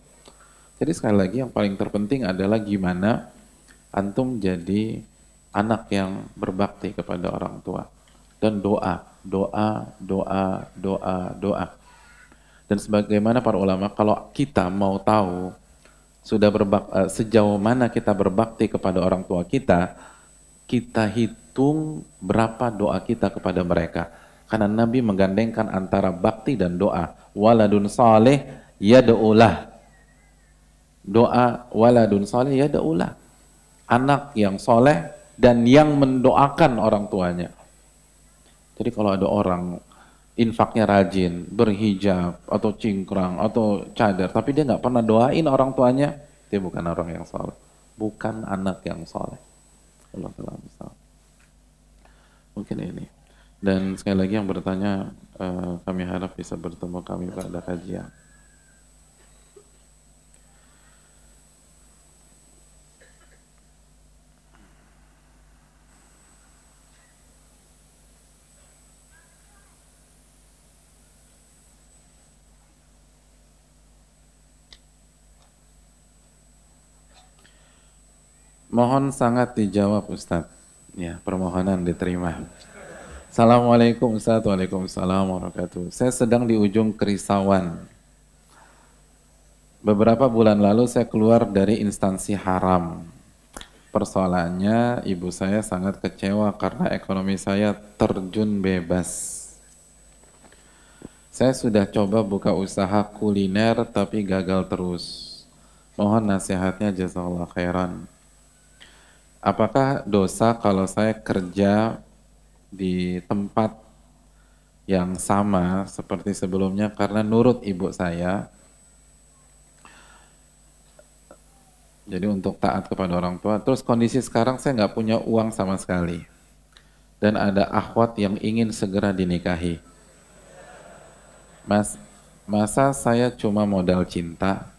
S1: Jadi sekali lagi yang paling terpenting adalah gimana antum jadi anak yang berbakti kepada orang tua dan doa doa, doa, doa, doa. Dan sebagaimana para ulama, kalau kita mau tahu sudah berbak, uh, sejauh mana kita berbakti kepada orang tua kita, kita hitung berapa doa kita kepada mereka. Karena Nabi menggandengkan antara bakti dan doa. Waladun saleh yad'ulah. Doa waladun saleh yad'ulah. Anak yang soleh dan yang mendoakan orang tuanya. Jadi kalau ada orang infaknya rajin, berhijab, atau cingkrang, atau cadar, tapi dia nggak pernah doain orang tuanya, dia bukan orang yang soleh. Bukan anak yang soleh. Allah Taala Mungkin ini. Dan sekali lagi yang bertanya, uh, kami harap bisa bertemu kami pada kajian. Mohon sangat dijawab Ustaz. Ya, permohonan diterima. Assalamualaikum Ustaz. Waalaikumsalam warahmatullahi Saya sedang di ujung kerisauan. beberapa bulan lalu saya keluar dari instansi haram. Persoalannya ibu saya sangat kecewa karena ekonomi saya terjun bebas. Saya sudah coba buka usaha kuliner tapi gagal terus. Mohon nasihatnya jazakallah khairan. Apakah dosa kalau saya kerja di tempat yang sama seperti sebelumnya karena nurut ibu saya? Jadi untuk taat kepada orang tua. Terus kondisi sekarang saya nggak punya uang sama sekali. Dan ada akhwat yang ingin segera dinikahi. Mas masa saya cuma modal cinta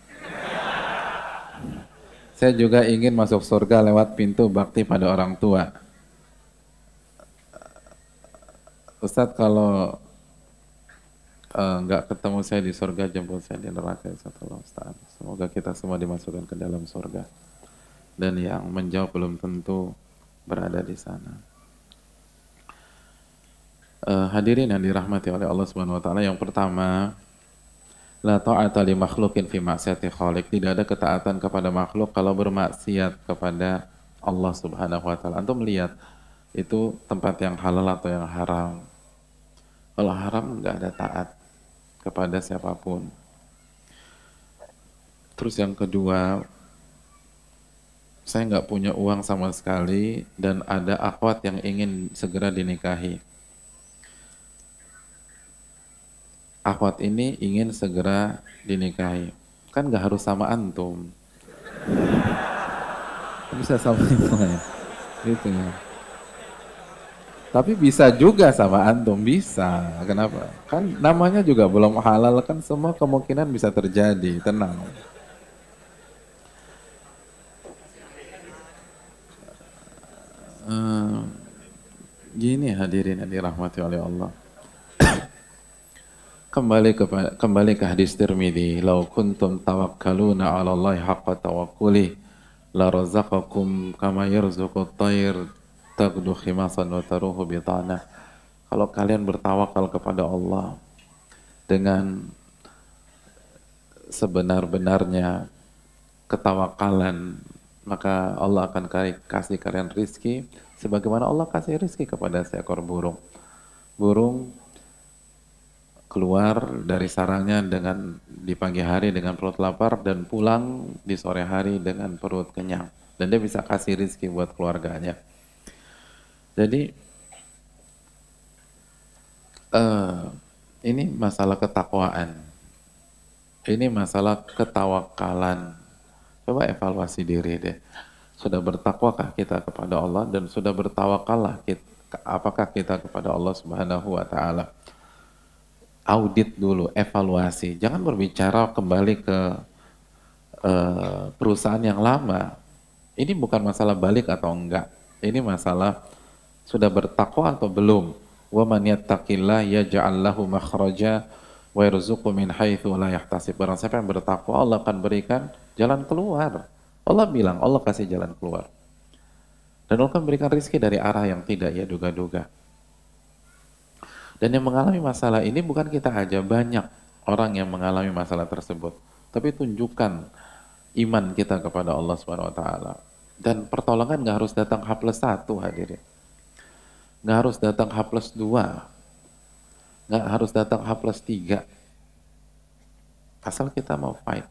S1: saya juga ingin masuk surga lewat pintu bakti pada orang tua Ustadz kalau uh, nggak ketemu saya di surga jemput saya di neraka Ustaz. Semoga kita semua dimasukkan ke dalam surga. Dan yang menjawab belum tentu berada di sana. Uh, hadirin yang dirahmati oleh Allah Subhanahu wa taala, yang pertama la ta'ata li makhlukin fi maksiati khaliq. Tidak ada ketaatan kepada makhluk kalau bermaksiat kepada Allah Subhanahu wa taala. Antum melihat itu tempat yang halal atau yang haram kalau haram nggak ada taat kepada siapa pun. Terus yang kedua, saya nggak punya uang sama sekali dan ada akhwat yang ingin segera dinikahi. Akhwat ini ingin segera dinikahi. Kan nggak harus sama antum. Bisa sama itu ya. Gitu ya. Tapi bisa juga sama antum, bisa. Kenapa? Kan namanya juga belum halal, kan semua kemungkinan bisa terjadi, tenang. Uh, gini hadirin yang dirahmati oleh Allah. Kembali ke kembali ke hadis Tirmidzi, "Lau kuntum tawakkaluna 'ala Allah haqqa tawakkuli la razaqakum kama yarzuqu at-tayr tagdu khimasan wa taruhu bitana. Kalau kalian bertawakal kepada Allah dengan sebenar-benarnya ketawakalan, maka Allah akan kasih kalian rizki sebagaimana Allah kasih rizki kepada seekor burung. Burung keluar dari sarangnya dengan di pagi hari dengan perut lapar dan pulang di sore hari dengan perut kenyang. Dan dia bisa kasih rizki buat keluarganya. Jadi uh, ini masalah ketakwaan. Ini masalah ketawakalan. Coba evaluasi diri deh. Sudah bertakwakah kita kepada Allah dan sudah bertawakallah kita, apakah kita kepada Allah Subhanahu wa taala? Audit dulu, evaluasi. Jangan berbicara kembali ke uh, perusahaan yang lama. Ini bukan masalah balik atau enggak. Ini masalah sudah bertakwa atau belum? Wa man yattaqillah yaj'al lahu makhraja wa yarzuqhu min haitsu la yahtasib. Barang siapa yang bertakwa, Allah akan berikan jalan keluar. Allah bilang, Allah kasih jalan keluar. Dan Allah akan berikan rizki dari arah yang tidak ya duga-duga. Dan yang mengalami masalah ini bukan kita aja, banyak orang yang mengalami masalah tersebut. Tapi tunjukkan iman kita kepada Allah Subhanahu wa taala. Dan pertolongan nggak harus datang H plus satu hadirin. Nggak harus datang H plus 2 nggak harus datang H plus 3 asal kita mau fight.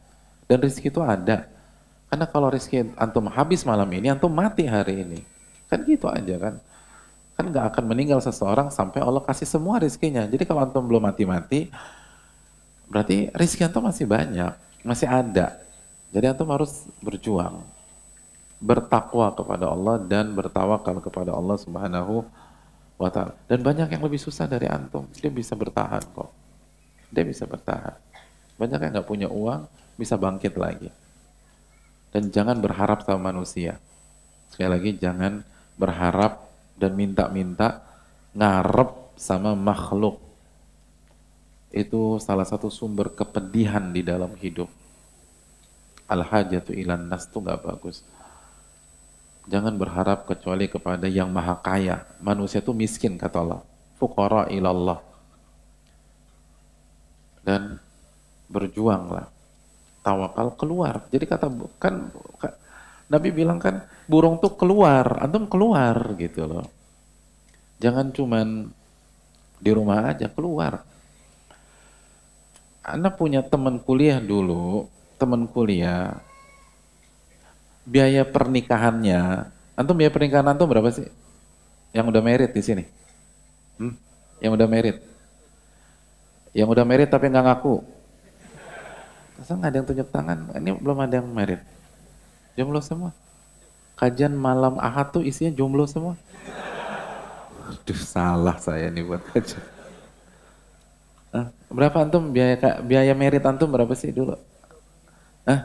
S1: Dan rezeki itu ada. Karena kalau rezeki antum habis malam ini antum mati hari ini. Kan gitu aja kan kan nggak akan meninggal seseorang sampai Allah kasih semua rezekinya jadi kalau antum belum mati-mati berarti rezeki antum masih banyak masih ada jadi antum harus berjuang bertakwa kepada Allah dan bertawakal kepada Allah Subhanahu wa ta'ala. Dan banyak yang lebih susah dari antum. Dia bisa bertahan kok. Dia bisa bertahan. Banyak yang nggak punya uang, bisa bangkit lagi. Dan jangan berharap sama manusia. Sekali lagi, jangan berharap dan minta-minta ngarep sama makhluk. Itu salah satu sumber kepedihan di dalam hidup. Al-hajatu ilan nas itu nggak bagus Jangan berharap kecuali kepada yang maha kaya. Manusia itu miskin kata Allah. Fukara ilallah. Dan berjuanglah. tawakal keluar. Jadi kata kan Nabi bilang kan burung tuh keluar, antum keluar gitu loh. Jangan cuman di rumah aja keluar. Anda punya teman kuliah dulu, teman kuliah, biaya pernikahannya, antum biaya pernikahan antum berapa sih? Yang udah merit di sini? Hmm? Yang udah merit? Yang udah merit tapi nggak ngaku? Masa nggak ada yang tunjuk tangan? Ini belum ada yang merit. Jomblo semua. Kajian malam ahad tuh isinya jomblo semua. Aduh salah saya nih buat kajian. Hah? Berapa antum biaya biaya merit antum berapa sih dulu? Hah?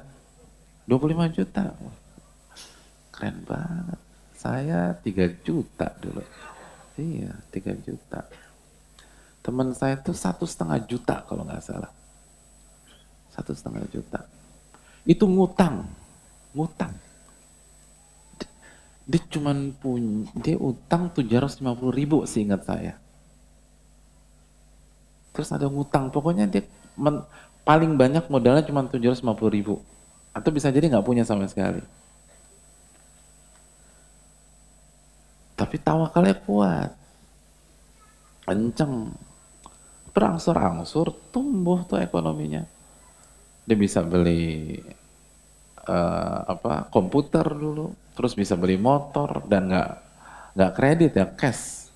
S1: 25 juta. Keren banget. Saya 3 juta dulu. Iya, 3 juta. Teman saya tuh satu setengah juta kalau nggak salah. Satu setengah juta. Itu ngutang ngutang. Dia cuman punya, dia utang 750 ribu seingat saya. Terus ada ngutang, pokoknya dia men, paling banyak modalnya cuma 750 ribu. Atau bisa jadi nggak punya sama sekali. Tapi tawakalnya kuat. Kenceng. Berangsur-angsur tumbuh tuh ekonominya. Dia bisa beli uh, apa komputer dulu, terus bisa beli motor dan nggak nggak kredit ya cash.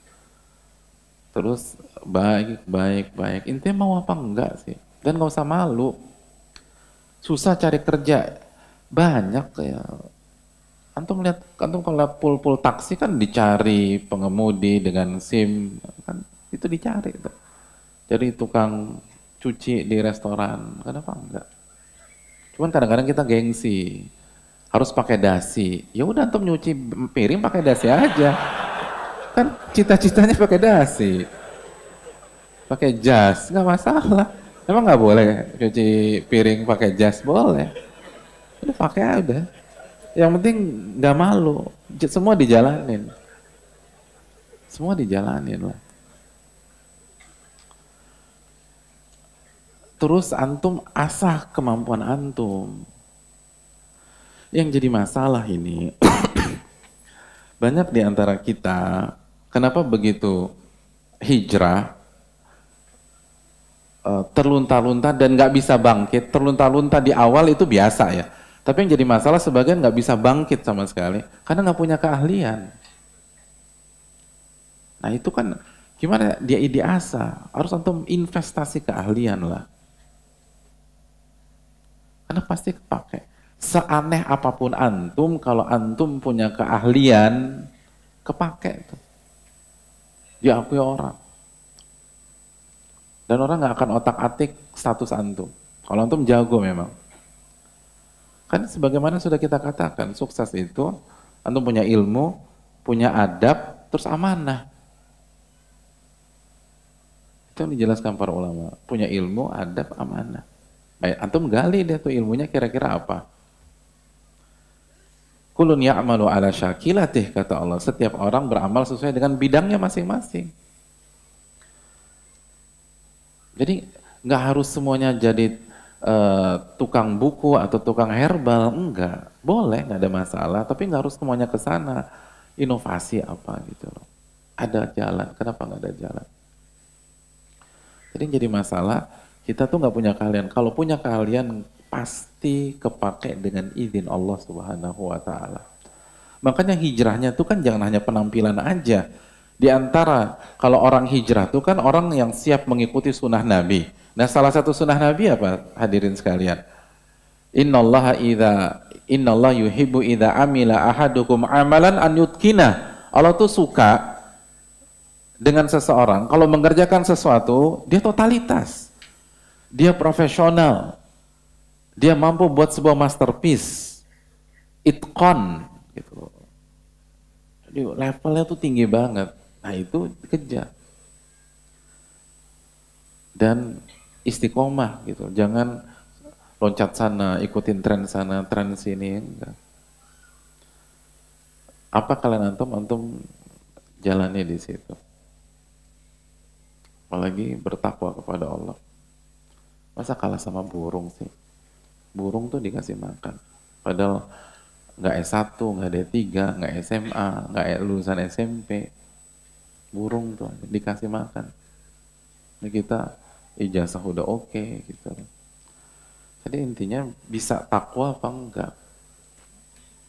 S1: Terus baik baik baik intinya mau apa enggak sih dan nggak usah malu. Susah cari kerja banyak ya. Antum lihat, antum kalau lihat pul-pul taksi kan dicari pengemudi dengan SIM kan itu dicari tuh. Jadi tukang cuci di restoran, kenapa enggak? Cuman kadang-kadang kita gengsi. Harus pakai dasi. Ya udah antum nyuci piring pakai dasi aja. Kan cita-citanya pakai dasi. Pakai jas, nggak masalah. Emang nggak boleh cuci piring pakai jas? Boleh. Udah pakai aja. Yang penting nggak malu. Semua dijalanin. Semua dijalanin lah. Terus antum asah kemampuan antum. Yang jadi masalah ini, banyak di antara kita, kenapa begitu hijrah, uh, terlunta-lunta dan nggak bisa bangkit, terlunta-lunta di awal itu biasa ya. Tapi yang jadi masalah sebagian nggak bisa bangkit sama sekali, karena nggak punya keahlian. Nah itu kan gimana dia ide asa, harus antum investasi keahlian lah. Karena pasti kepake. Seaneh apa pun antum, kalau antum punya keahlian, kepake itu. Diakui orang. Dan orang nggak akan otak-atik status antum. Kalau antum jago memang. Kan sebagaimana sudah kita katakan, sukses itu antum punya ilmu, punya adab, terus amanah. Itu yang dijelaskan para ulama. Punya ilmu, adab, amanah. Baik, antum gali deh tuh ilmunya kira-kira apa. Kulun ya'malu ala syakilatih kata Allah. Setiap orang beramal sesuai dengan bidangnya masing-masing. Jadi nggak harus semuanya jadi uh, tukang buku atau tukang herbal, enggak. Boleh, nggak ada masalah, tapi nggak harus semuanya ke sana. Inovasi apa gitu loh. Ada jalan, kenapa nggak ada jalan? Jadi jadi masalah kita tuh nggak punya keahlian. Kalau punya keahlian pasti kepake dengan izin Allah Subhanahu wa taala. Makanya hijrahnya tuh kan jangan hanya penampilan aja. Di antara kalau orang hijrah tuh kan orang yang siap mengikuti sunnah Nabi. Nah salah satu sunnah Nabi apa hadirin sekalian? Innallaha idza innallah yuhibbu idza amila ahadukum amalan an yutkina. Allah tuh suka dengan seseorang kalau mengerjakan sesuatu dia totalitas dia profesional, dia mampu buat sebuah masterpiece, itqon, gitu. Jadi levelnya tuh tinggi banget. Nah itu dikejar. Dan istiqomah gitu, jangan loncat sana, ikutin tren sana, tren sini, enggak. Apa kalian antum antum jalani di situ? Apalagi bertakwa kepada Allah. Masa kalah sama burung sih? Burung tuh dikasih makan. Padahal nggak S1, nggak D3, nggak SMA, nggak lulusan SMP. Burung tuh dikasih makan. Ini kita ijazah udah oke okay, gitu. Jadi intinya bisa takwa apa enggak.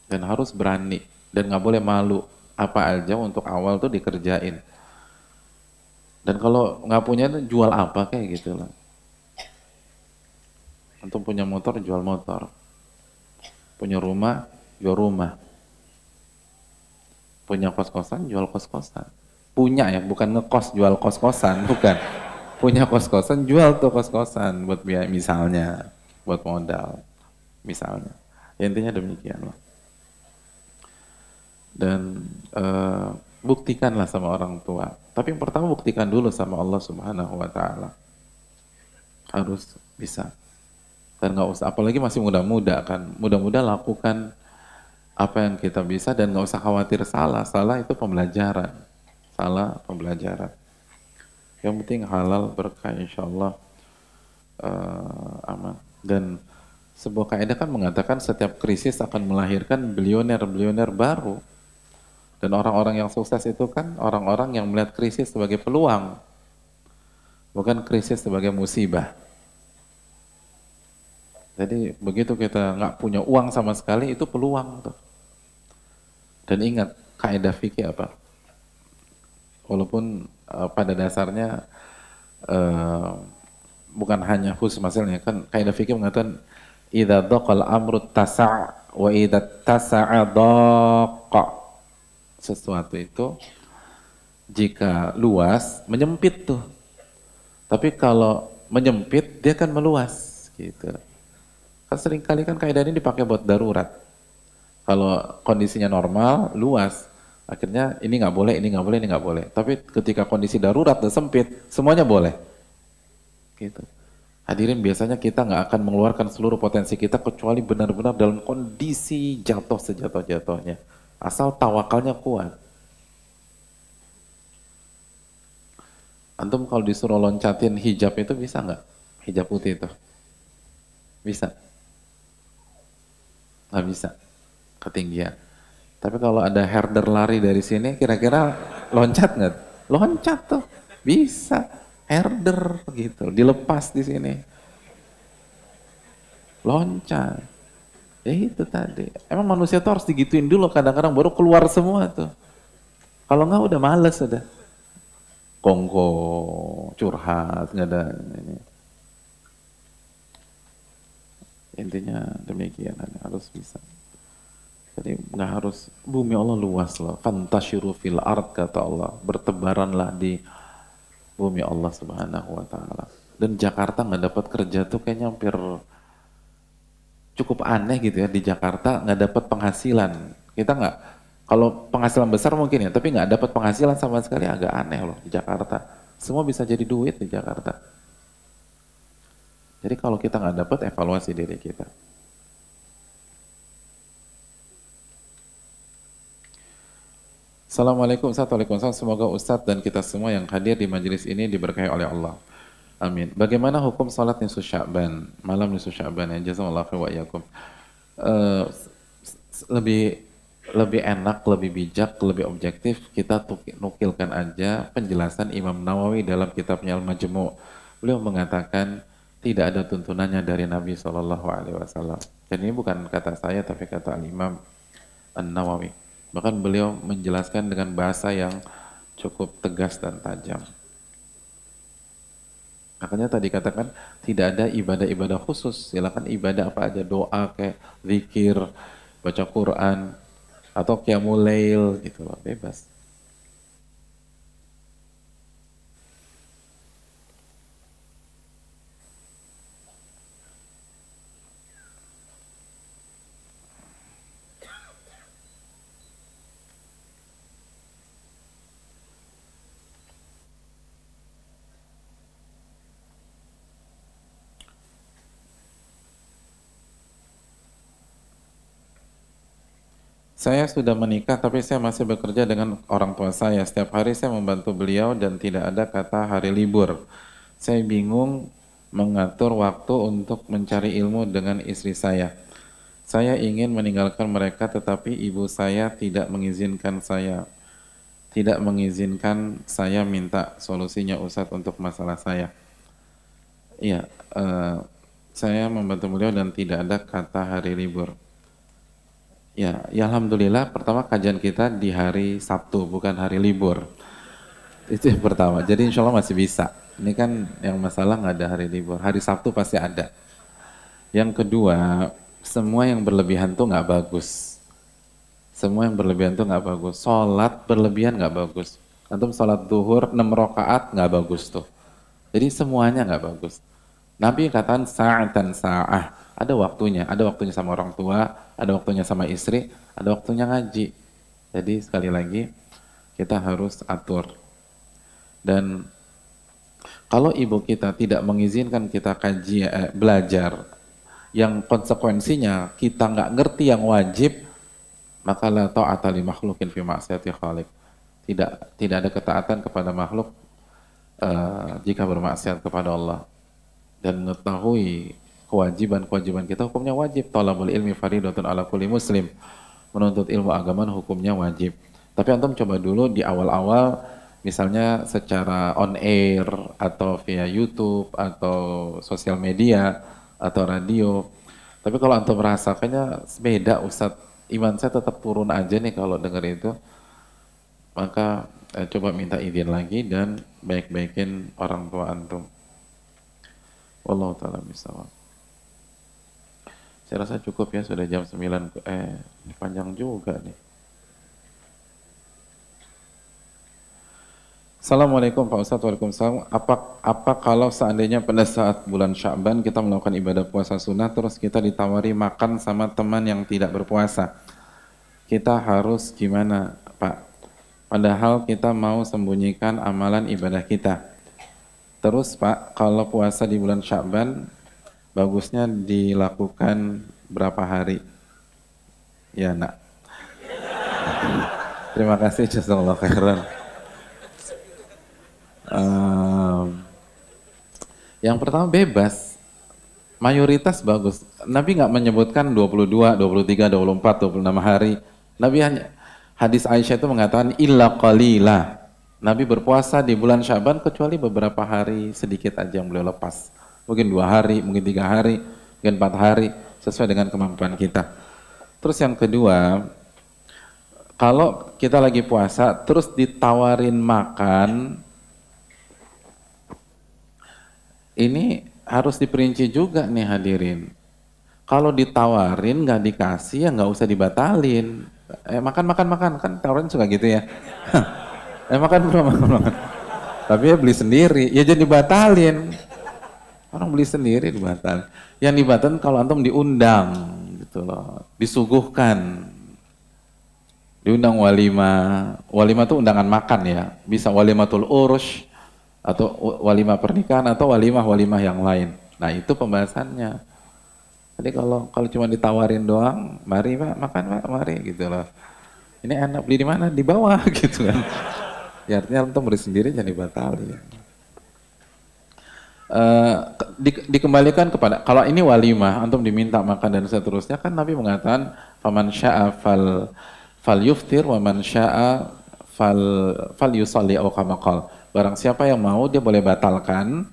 S1: Dan harus berani dan nggak boleh malu apa aja untuk awal tuh dikerjain. Dan kalau nggak punya tuh jual apa kayak gitu lah. Untuk punya motor jual motor. Punya rumah jual rumah. Punya kos-kosan jual kos-kosan. Punya ya, bukan ngekos jual kos-kosan, bukan. Punya kos-kosan jual tuh kos-kosan buat biaya misalnya, buat modal misalnya. Ya, intinya demikian lah. Dan uh, buktikanlah sama orang tua. Tapi yang pertama buktikan dulu sama Allah Subhanahu wa taala. Harus bisa. Dan nggak usah apalagi masih muda-muda kan. Muda-muda lakukan apa yang kita bisa dan nggak usah khawatir salah. Salah itu pembelajaran. Salah pembelajaran. Yang penting halal berkah insyaallah uh, aman. Dan sebuah kaidah kan mengatakan setiap krisis akan melahirkan bilioner-bilioner baru dan orang-orang yang sukses itu kan orang-orang yang melihat krisis sebagai peluang, bukan krisis sebagai musibah. Jadi begitu kita nggak punya uang sama sekali itu peluang tuh. Dan ingat kaidah fikih apa? Walaupun uh, pada dasarnya uh, bukan hanya khusus masalahnya kan kaidah fikih mengatakan idza dhaqal amru tasa' wa idza tasa'a dhaqa sesuatu itu jika luas menyempit tuh. Tapi kalau menyempit dia kan meluas gitu. Kan sering kali kan kaidah ini dipakai buat darurat. Kalau kondisinya normal, luas, akhirnya ini nggak boleh, ini nggak boleh, ini nggak boleh. Tapi ketika kondisi darurat dan sempit, semuanya boleh. Gitu. Hadirin biasanya kita nggak akan mengeluarkan seluruh potensi kita kecuali benar-benar dalam kondisi jatuh sejatuh-jatuhnya. Asal tawakalnya kuat. Antum kalau disuruh loncatin hijab itu bisa nggak? Hijab putih itu. Bisa? Nggak bisa. Ketinggian. Tapi kalau ada herder lari dari sini, kira-kira loncat nggak? Loncat tuh. Bisa. Herder gitu. Dilepas di sini. Loncat. Ya itu tadi. Emang manusia tuh harus digituin dulu kadang-kadang baru keluar semua tuh. Kalau nggak udah males udah. Kongko, curhat, nggak ada ini. Intinya demikian harus bisa. Jadi nggak harus bumi Allah luas loh. Fantashiru fil art kata Allah. Bertebaranlah di bumi Allah Subhanahu wa taala. Dan Jakarta nggak dapat kerja tuh kayaknya hampir cukup aneh gitu ya di Jakarta nggak dapat penghasilan. Kita nggak kalau penghasilan besar mungkin ya, tapi nggak dapat penghasilan sama sekali agak aneh loh di Jakarta. Semua bisa jadi duit di Jakarta. Jadi kalau kita nggak dapat evaluasi diri kita. Assalamualaikum Assalamualaikum Semoga Ustadz dan kita semua yang hadir di majelis ini diberkahi oleh Allah. Amin. Bagaimana hukum salat nisfu Sya'ban? Malam nisfu Sya'ban ya. Jazakallahu khairan wa iyyakum. Uh, lebih lebih enak, lebih bijak, lebih objektif kita nukilkan aja penjelasan Imam Nawawi dalam kitabnya Al-Majmu'. Beliau mengatakan tidak ada tuntunannya dari Nabi Shallallahu Alaihi Wasallam. Dan ini bukan kata saya tapi kata Al Imam An Nawawi. Bahkan beliau menjelaskan dengan bahasa yang cukup tegas dan tajam. Makanya tadi katakan tidak ada ibadah-ibadah khusus. Silakan ibadah apa aja, doa kayak zikir, baca Quran, atau qiyamul lail gitu loh, bebas. Saya sudah menikah tapi saya masih bekerja dengan orang tua saya. Setiap hari saya membantu beliau dan tidak ada kata hari libur. Saya bingung mengatur waktu untuk mencari ilmu dengan istri saya. Saya ingin meninggalkan mereka tetapi ibu saya tidak mengizinkan saya. Tidak mengizinkan saya minta solusinya Ustadz untuk masalah saya. Iya, uh, saya membantu beliau dan tidak ada kata hari libur. Ya, ya Alhamdulillah pertama kajian kita di hari Sabtu bukan hari libur. Itu yang pertama. Jadi insya Allah masih bisa. Ini kan yang masalah nggak ada hari libur. Hari Sabtu pasti ada. Yang kedua, semua yang berlebihan tuh nggak bagus. Semua yang berlebihan tuh nggak bagus. Sholat berlebihan nggak bagus. Antum sholat duhur 6 rakaat nggak bagus tuh. Jadi semuanya nggak bagus. Nabi katakan sa'atan sa'ah ada waktunya, ada waktunya sama orang tua, ada waktunya sama istri, ada waktunya ngaji. Jadi sekali lagi kita harus atur. Dan kalau ibu kita tidak mengizinkan kita kaji eh, belajar yang konsekuensinya kita nggak ngerti yang wajib, maka la ta'ata li makhlukin fi ma'siyati khaliq. Tidak tidak ada ketaatan kepada makhluk uh, jika bermaksiat kepada Allah dan mengetahui kewajiban-kewajiban kita hukumnya wajib. Talabul ilmi faridatun ala kulli muslim. Menuntut ilmu agama hukumnya wajib. Tapi antum coba dulu di awal-awal misalnya secara on air atau via YouTube atau sosial media atau radio. Tapi kalau antum merasa kayaknya beda Ustadz, iman saya tetap turun aja nih kalau dengar itu. Maka eh, coba minta izin lagi dan baik-baikin orang tua antum. Wallahu taala misawab. Saya rasa cukup ya, sudah jam 9, eh panjang juga nih. Assalamualaikum Pak Ustadz, Waalaikumsalam. Apa, apa kalau seandainya pada saat bulan Sya'ban kita melakukan ibadah puasa sunnah, terus kita ditawari makan sama teman yang tidak berpuasa. Kita harus gimana Pak? Padahal kita mau sembunyikan amalan ibadah kita. Terus Pak, kalau puasa di bulan Sya'ban, bagusnya dilakukan berapa hari? Ya, nak. Terima kasih jazakallahu khairan. Um, yang pertama bebas. Mayoritas bagus. Nabi nggak menyebutkan 22, 23, 24, 26 hari. Nabi hanya hadis Aisyah itu mengatakan illa qalila. Nabi berpuasa di bulan Syaban kecuali beberapa hari sedikit aja yang beliau lepas mungkin dua hari, mungkin tiga hari, mungkin empat hari, sesuai dengan kemampuan kita. Terus yang kedua, kalau kita lagi puasa, terus ditawarin makan, ini harus diperinci juga nih hadirin. Kalau ditawarin nggak dikasih ya nggak usah dibatalin. Eh makan makan makan kan tawarin suka gitu ya. eh makan bro makan makan. Tapi ya beli sendiri, ya jadi batalin. Orang beli sendiri dibatal. Yang dibatalkan kalau antum diundang gitu loh, disuguhkan. Diundang walima. Walima itu undangan makan ya. Bisa walimatul urus atau walimah pernikahan atau walimah-walimah yang lain. Nah, itu pembahasannya. Jadi kalau kalau cuma ditawarin doang, mari Pak, makan Pak, mari gitu loh. Ini enak beli di mana? Di bawah gitu kan. Ya artinya antum beli sendiri jadi batal ya. Uh, di, dikembalikan kepada kalau ini walimah antum diminta makan dan seterusnya kan Nabi mengatakan faman syaa fal fal yuftir wa man syaa fal fal yusalli au kama barang siapa yang mau dia boleh batalkan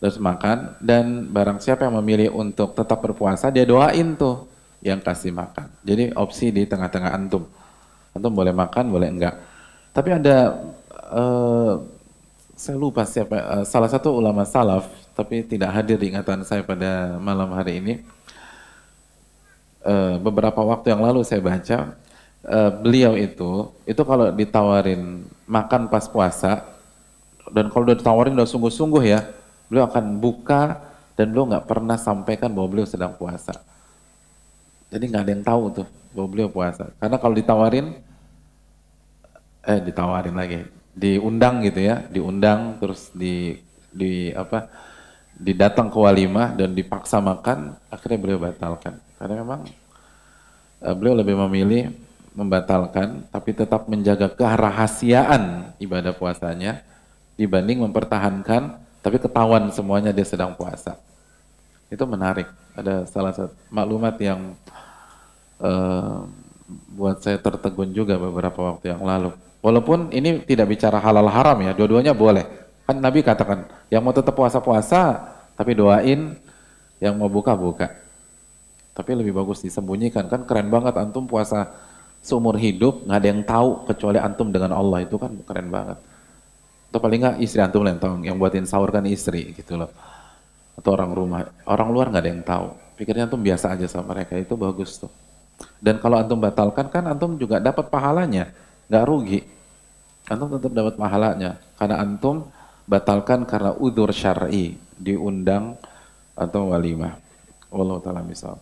S1: terus makan dan barang siapa yang memilih untuk tetap berpuasa dia doain tuh yang kasih makan. Jadi opsi di tengah-tengah antum. Antum boleh makan boleh enggak. Tapi ada uh, saya lupa siapa uh, salah satu ulama salaf tapi tidak hadir di ingatan saya pada malam hari ini. Uh, beberapa waktu yang lalu saya baca uh, beliau itu itu kalau ditawarin makan pas puasa dan kalau udah ditawarin udah sungguh-sungguh ya beliau akan buka dan beliau nggak pernah sampaikan bahwa beliau sedang puasa. Jadi nggak ada yang tahu tuh bahwa beliau puasa. Karena kalau ditawarin eh ditawarin lagi diundang gitu ya, diundang terus di di apa didatang ke walimah dan dipaksa makan, akhirnya beliau batalkan. Karena memang uh, beliau lebih memilih membatalkan tapi tetap menjaga kerahasiaan ibadah puasanya dibanding mempertahankan Tapi ketahuan semuanya dia sedang puasa. Itu menarik. Ada salah satu maklumat yang uh, buat saya tertegun juga beberapa waktu yang lalu. Walaupun ini tidak bicara halal haram ya, dua-duanya boleh. Kan Nabi katakan, yang mau tetap puasa-puasa, tapi doain, yang mau buka-buka. Tapi lebih bagus disembunyikan, kan keren banget antum puasa seumur hidup, nggak ada yang tahu kecuali antum dengan Allah, itu kan keren banget. Atau paling nggak istri antum yang yang buatin sahur kan istri gitu loh. Atau orang rumah, orang luar nggak ada yang tahu. Pikirnya antum biasa aja sama mereka, itu bagus tuh. Dan kalau antum batalkan kan antum juga dapat pahalanya, nggak rugi. Antum tetap dapat pahalanya karena antum batalkan karena udur syar'i, diundang atau walimah. Wallahu taala misal.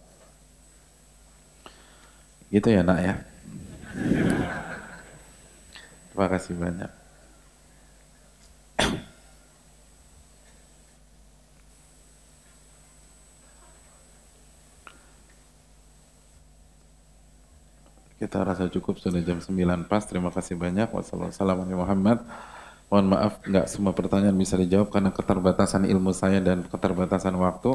S1: Gitu ya, Nak ya. Terima kasih banyak. Kita rasa cukup sudah jam 9 pas. Terima kasih banyak. Wassalamualaikum Muhammad. Mohon maaf nggak semua pertanyaan bisa dijawab karena keterbatasan ilmu saya dan keterbatasan waktu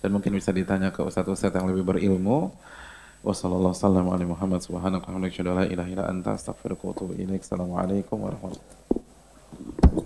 S1: dan mungkin bisa ditanya ke ustadz-ustadz yang lebih berilmu. Wassalamualaikum warahmatullahi wabarakatuh. Assalamualaikum warahmatullahi wabarakatuh.